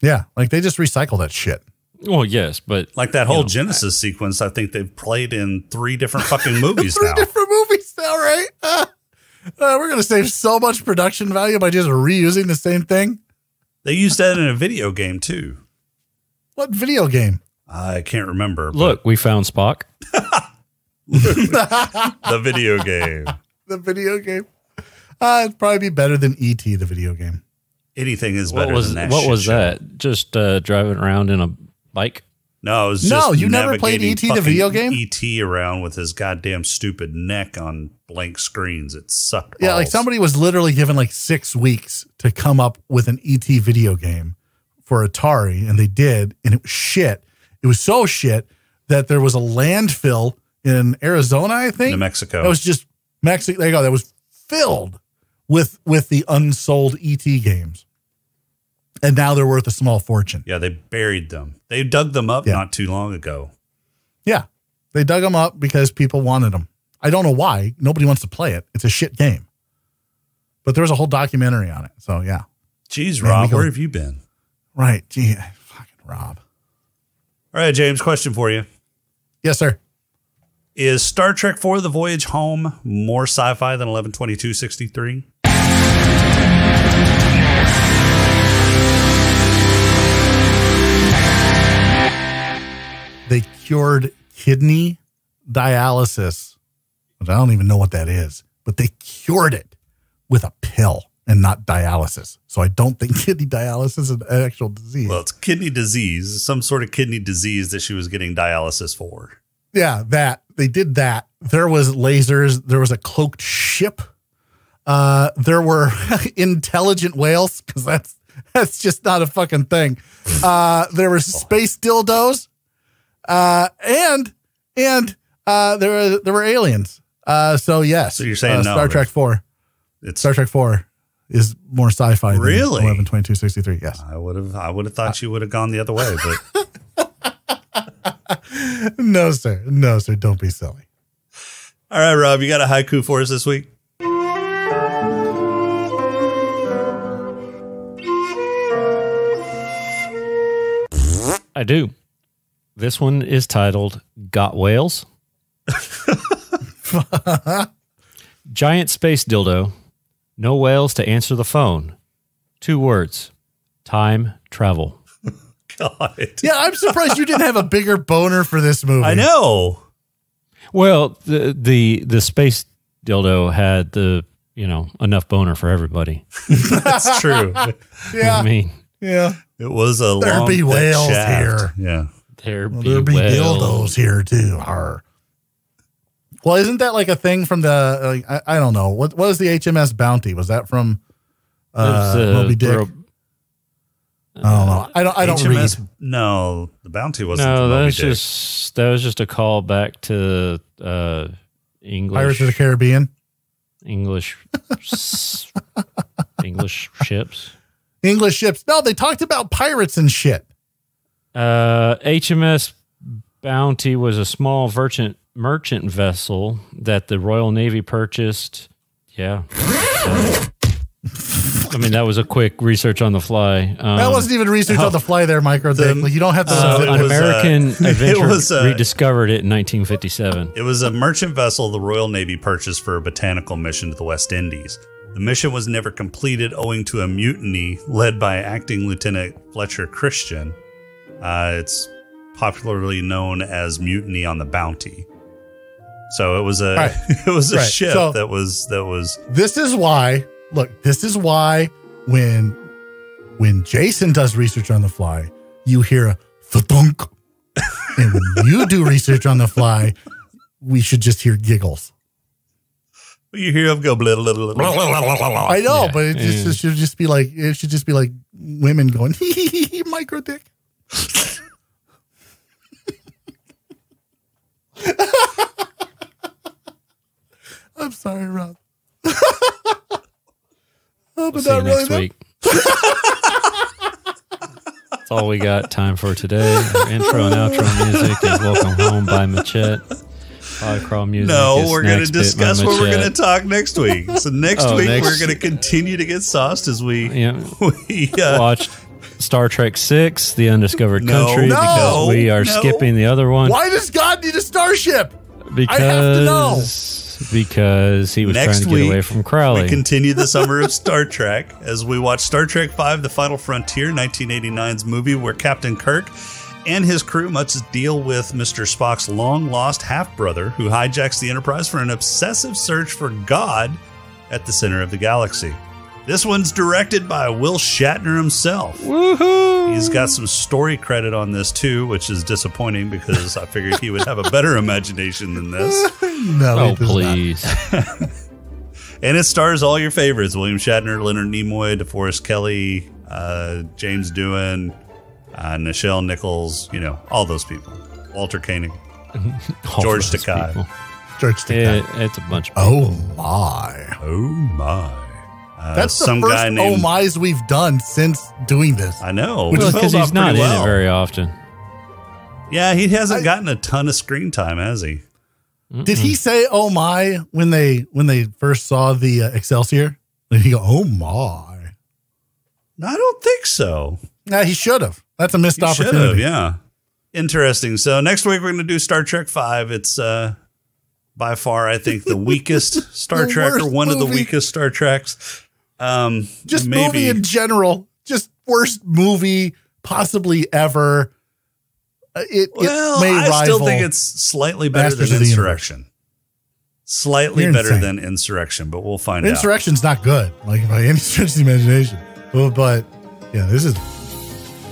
Speaker 6: Yeah, like they just recycle that shit.
Speaker 7: well, yes, but
Speaker 5: Like that whole Genesis sequence, I think they've played in three different fucking movies
Speaker 6: Three
Speaker 5: now.
Speaker 6: different movies now, right? Uh, we're gonna save so much production value by just reusing the same thing.
Speaker 5: They used that in a video game too.
Speaker 6: What video game?
Speaker 5: I can't remember.
Speaker 7: look, we found Spock.
Speaker 5: the video game.
Speaker 6: the video game. Uh, it'd probably be better than ET, the video game.
Speaker 5: Anything is
Speaker 7: What
Speaker 5: better
Speaker 7: was
Speaker 5: than that.
Speaker 7: what
Speaker 5: shit
Speaker 7: was
Speaker 5: show.
Speaker 7: that? Just uh, driving around in a bike?
Speaker 5: No,
Speaker 6: No, you never played E.T. the video game?
Speaker 5: ET around with his goddamn stupid neck on blank screens. It sucked.
Speaker 6: Yeah, like somebody was literally given like six weeks to come up with an ET video game for Atari, and they did, and it was shit. It was so shit that there was a landfill in Arizona, I think.
Speaker 5: New Mexico.
Speaker 6: That was just Mexico. There you go. That was filled with with the unsold ET games, and now they're worth a small fortune.
Speaker 5: yeah, they buried them. They dug them up
Speaker 6: Yeah.
Speaker 5: not too long ago.
Speaker 6: Yeah, they dug them up because people wanted them. I don't know why. Nobody wants to play it. It's a shit game. But there was a whole documentary on it. So yeah.
Speaker 5: Jeez,
Speaker 6: Man,
Speaker 5: Rob,
Speaker 6: go-
Speaker 5: where have you been?
Speaker 6: Right. Gee, fucking Rob.
Speaker 5: All right, James, question for you.
Speaker 6: Yes, sir.
Speaker 5: Is Star Trek for The Voyage Home more sci fi than 112263?
Speaker 6: Cured kidney dialysis, which I don't even know what that is, but they cured it with a pill and not dialysis. So I don't think kidney dialysis is an actual disease.
Speaker 5: Well, it's kidney disease, some sort of kidney disease that she was getting dialysis for.
Speaker 6: yeah, that they did that. There was lasers. There was a cloaked ship. Uh, there were intelligent whales because that's that's just not a fucking thing. Uh, there were space dildos, uh, and and uh, there were there were aliens. Uh, so yes.
Speaker 5: So you're saying
Speaker 6: uh,
Speaker 5: no,
Speaker 6: Star Trek Four,
Speaker 5: It's
Speaker 6: Star Trek Four is more sci-fi. Really? than
Speaker 5: Really?
Speaker 6: Eleven twenty two sixty three. Yes.
Speaker 5: I would have I would have thought you would have gone the other way, but
Speaker 6: No sir. No sir. Don't be silly.
Speaker 5: all right, Rob, you got a haiku for us this week?
Speaker 7: I do. This one is titled Got Whales? Giant space dildo. No whales to answer the phone. Two words. Time travel.
Speaker 5: God.
Speaker 6: Yeah, I'm surprised you didn't have a bigger boner for this movie.
Speaker 5: I know.
Speaker 7: Well, the the the space dildo had the you know enough boner for everybody.
Speaker 5: That's true.
Speaker 6: Yeah.
Speaker 7: I mean,
Speaker 6: Yeah.
Speaker 5: It was a
Speaker 6: There
Speaker 5: long,
Speaker 6: be whales
Speaker 5: shaft. Yeah.
Speaker 7: There
Speaker 6: Well,
Speaker 7: be,
Speaker 6: there be
Speaker 7: whales.
Speaker 6: dildos here too. Har. Well, isn't that like a thing from the? Like, I, I don't know. What what is the HMS Bounty? Was that from uh,
Speaker 7: It's, uh,
Speaker 6: Moby Dick?
Speaker 7: ro-
Speaker 6: I don't know. I don't. I don't
Speaker 5: HMS
Speaker 6: read.
Speaker 5: No, the bounty wasn't.
Speaker 7: No,
Speaker 5: the Moby
Speaker 7: that's
Speaker 5: Dick.
Speaker 7: just that was just a call back to uh English
Speaker 6: Pirates of the Caribbean,
Speaker 7: English English ships.
Speaker 6: English ships. No, they talked about pirates and shit.
Speaker 7: Uh, HMS Bounty was a small merchant merchant vessel that the Royal Navy purchased. Yeah. I mean, that was a quick research on the fly. Um,
Speaker 6: That wasn't even research on the fly there, Micro.
Speaker 5: The-
Speaker 6: Like, you don't have to.
Speaker 5: So
Speaker 7: an
Speaker 5: it was, uh,
Speaker 7: American
Speaker 5: it
Speaker 7: adventure
Speaker 5: was, uh,
Speaker 7: rediscovered it in 1957.
Speaker 5: It was a merchant vessel the Royal Navy purchased for a botanical mission to the West Indies. The mission was never completed owing to a mutiny led by acting Lieutenant Fletcher Christian. Uh, it's popularly known as Mutiny on the Bounty. So it was a
Speaker 6: Right.
Speaker 5: it was a
Speaker 6: Right.
Speaker 5: ship
Speaker 6: So-
Speaker 5: that was that was
Speaker 6: this is why. Look, this is why when when Jason does research on the fly, you hear a thunk, and when you do research on the fly, we should just hear giggles.
Speaker 5: you hear him go blah, blah, blah, blah.
Speaker 6: I know,
Speaker 7: Yeah,
Speaker 6: but it just
Speaker 7: yeah.
Speaker 6: it should just be like it should just be like women going hee hee hee hee micro dick. I'm sorry, Rob. oh, but
Speaker 7: We'll see you
Speaker 6: really.
Speaker 7: next week. That's all we got time for today. Our intro and outro music is Welcome Home by Machette. Podcrawl music.
Speaker 5: No, we're going to
Speaker 7: Snacks Bit by
Speaker 5: discuss what we're going to talk next week. So next
Speaker 7: Oh,
Speaker 5: week
Speaker 7: next-
Speaker 5: we're going to continue to get sauced as we
Speaker 7: Yeah.
Speaker 5: we uh,
Speaker 7: Watched Star Trek Six: The Undiscovered
Speaker 5: No,
Speaker 7: Country
Speaker 6: no,
Speaker 7: because we are
Speaker 5: no.
Speaker 7: skipping the other one
Speaker 6: Why does God need a starship?
Speaker 7: because
Speaker 6: I have to know.
Speaker 7: because he was
Speaker 5: Next
Speaker 7: trying to get away from Crowley.
Speaker 5: We continue the summer of Star Trek as we watch Star Trek V The Final Frontier, 1989's movie where Captain Kirk and his crew must deal with Mr. Spock's long lost half brother who hijacks the Enterprise for an obsessive search for God at the center of the galaxy. This one's directed by Will Shatner himself.
Speaker 7: Woohoo!
Speaker 5: He's got some story credit on this too, which is disappointing because I figured he would have a better imagination than this.
Speaker 6: no,
Speaker 7: Oh,
Speaker 6: he does not.
Speaker 7: please.
Speaker 5: And it stars all your favorites: William Shatner, Leonard Nimoy, DeForest Kelley, uh, James Doohan, uh, Nichelle Nichols. You know, all those people. Walter Koenig. George
Speaker 7: those
Speaker 5: Takei.
Speaker 7: people.
Speaker 6: George Takei.
Speaker 7: It, it's a bunch of
Speaker 6: Oh my!
Speaker 5: Oh my! Uh,
Speaker 6: That's the
Speaker 5: some
Speaker 6: first
Speaker 5: guy
Speaker 6: oh
Speaker 5: named.
Speaker 6: my's we've done since doing this.
Speaker 5: I know,
Speaker 6: Which
Speaker 5: which
Speaker 6: is-
Speaker 7: because he's not
Speaker 5: pretty
Speaker 7: in
Speaker 5: well.
Speaker 7: it very often.
Speaker 5: Yeah, he hasn't
Speaker 6: I-
Speaker 5: gotten a ton of screen time, has he?
Speaker 6: Did he say "Oh my" when they when they first saw the uh, Excelsior? Did he go "Oh my"?
Speaker 5: I don't think so.
Speaker 6: Yeah, he should have. That's a missed
Speaker 5: You should have,
Speaker 6: opportunity.
Speaker 5: yeah. Interesting. So next week we're going to do Star Trek Five. It's uh, by far, I think, the weakest Star
Speaker 6: The
Speaker 5: Trek or
Speaker 6: worst
Speaker 5: one of the weakest Star Treks. Um,
Speaker 6: Just
Speaker 5: maybe
Speaker 6: movie in general. Just worst movie possibly ever. Uh, It,
Speaker 5: well,
Speaker 6: it may
Speaker 5: I still think it's slightly better
Speaker 6: Masters
Speaker 5: than Insurrection. Slightly
Speaker 6: You're
Speaker 5: better
Speaker 6: insane.
Speaker 5: than Insurrection, but we'll find out.
Speaker 6: Insurrection's not good, like by any stretch of the imagination. But, but yeah, this is.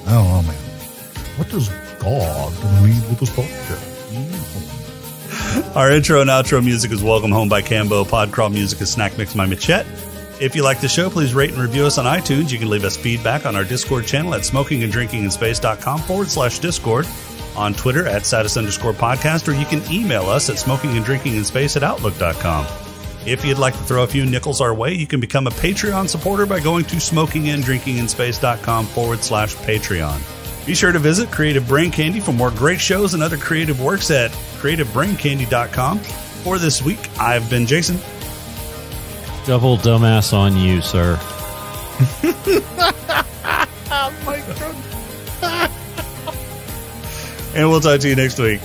Speaker 6: I don't know, man. What does God need with this podcast?
Speaker 5: Our intro and outro music is Welcome Home by Cambo. Podcrawl music is Snack Mix by Machette. If you like the show, please rate and review us on iTunes. You can leave us feedback on our Discord channel at smokinganddrinkinginspace.com forward slash Discord, on Twitter at SaDiS underscore podcast, or you can email us at smokinganddrinkinginspace at outlook.com. If you'd like to throw a few nickels our way, you can become a Patreon supporter by going to smokinganddrinkinginspace.com forward slash Patreon. Be sure to visit Creative Brain Candy for more great shows and other creative works at creativebraincandy.com. For this week, I've been Jason.
Speaker 7: Double dumbass on you, sir.
Speaker 5: And we'll talk to you next week.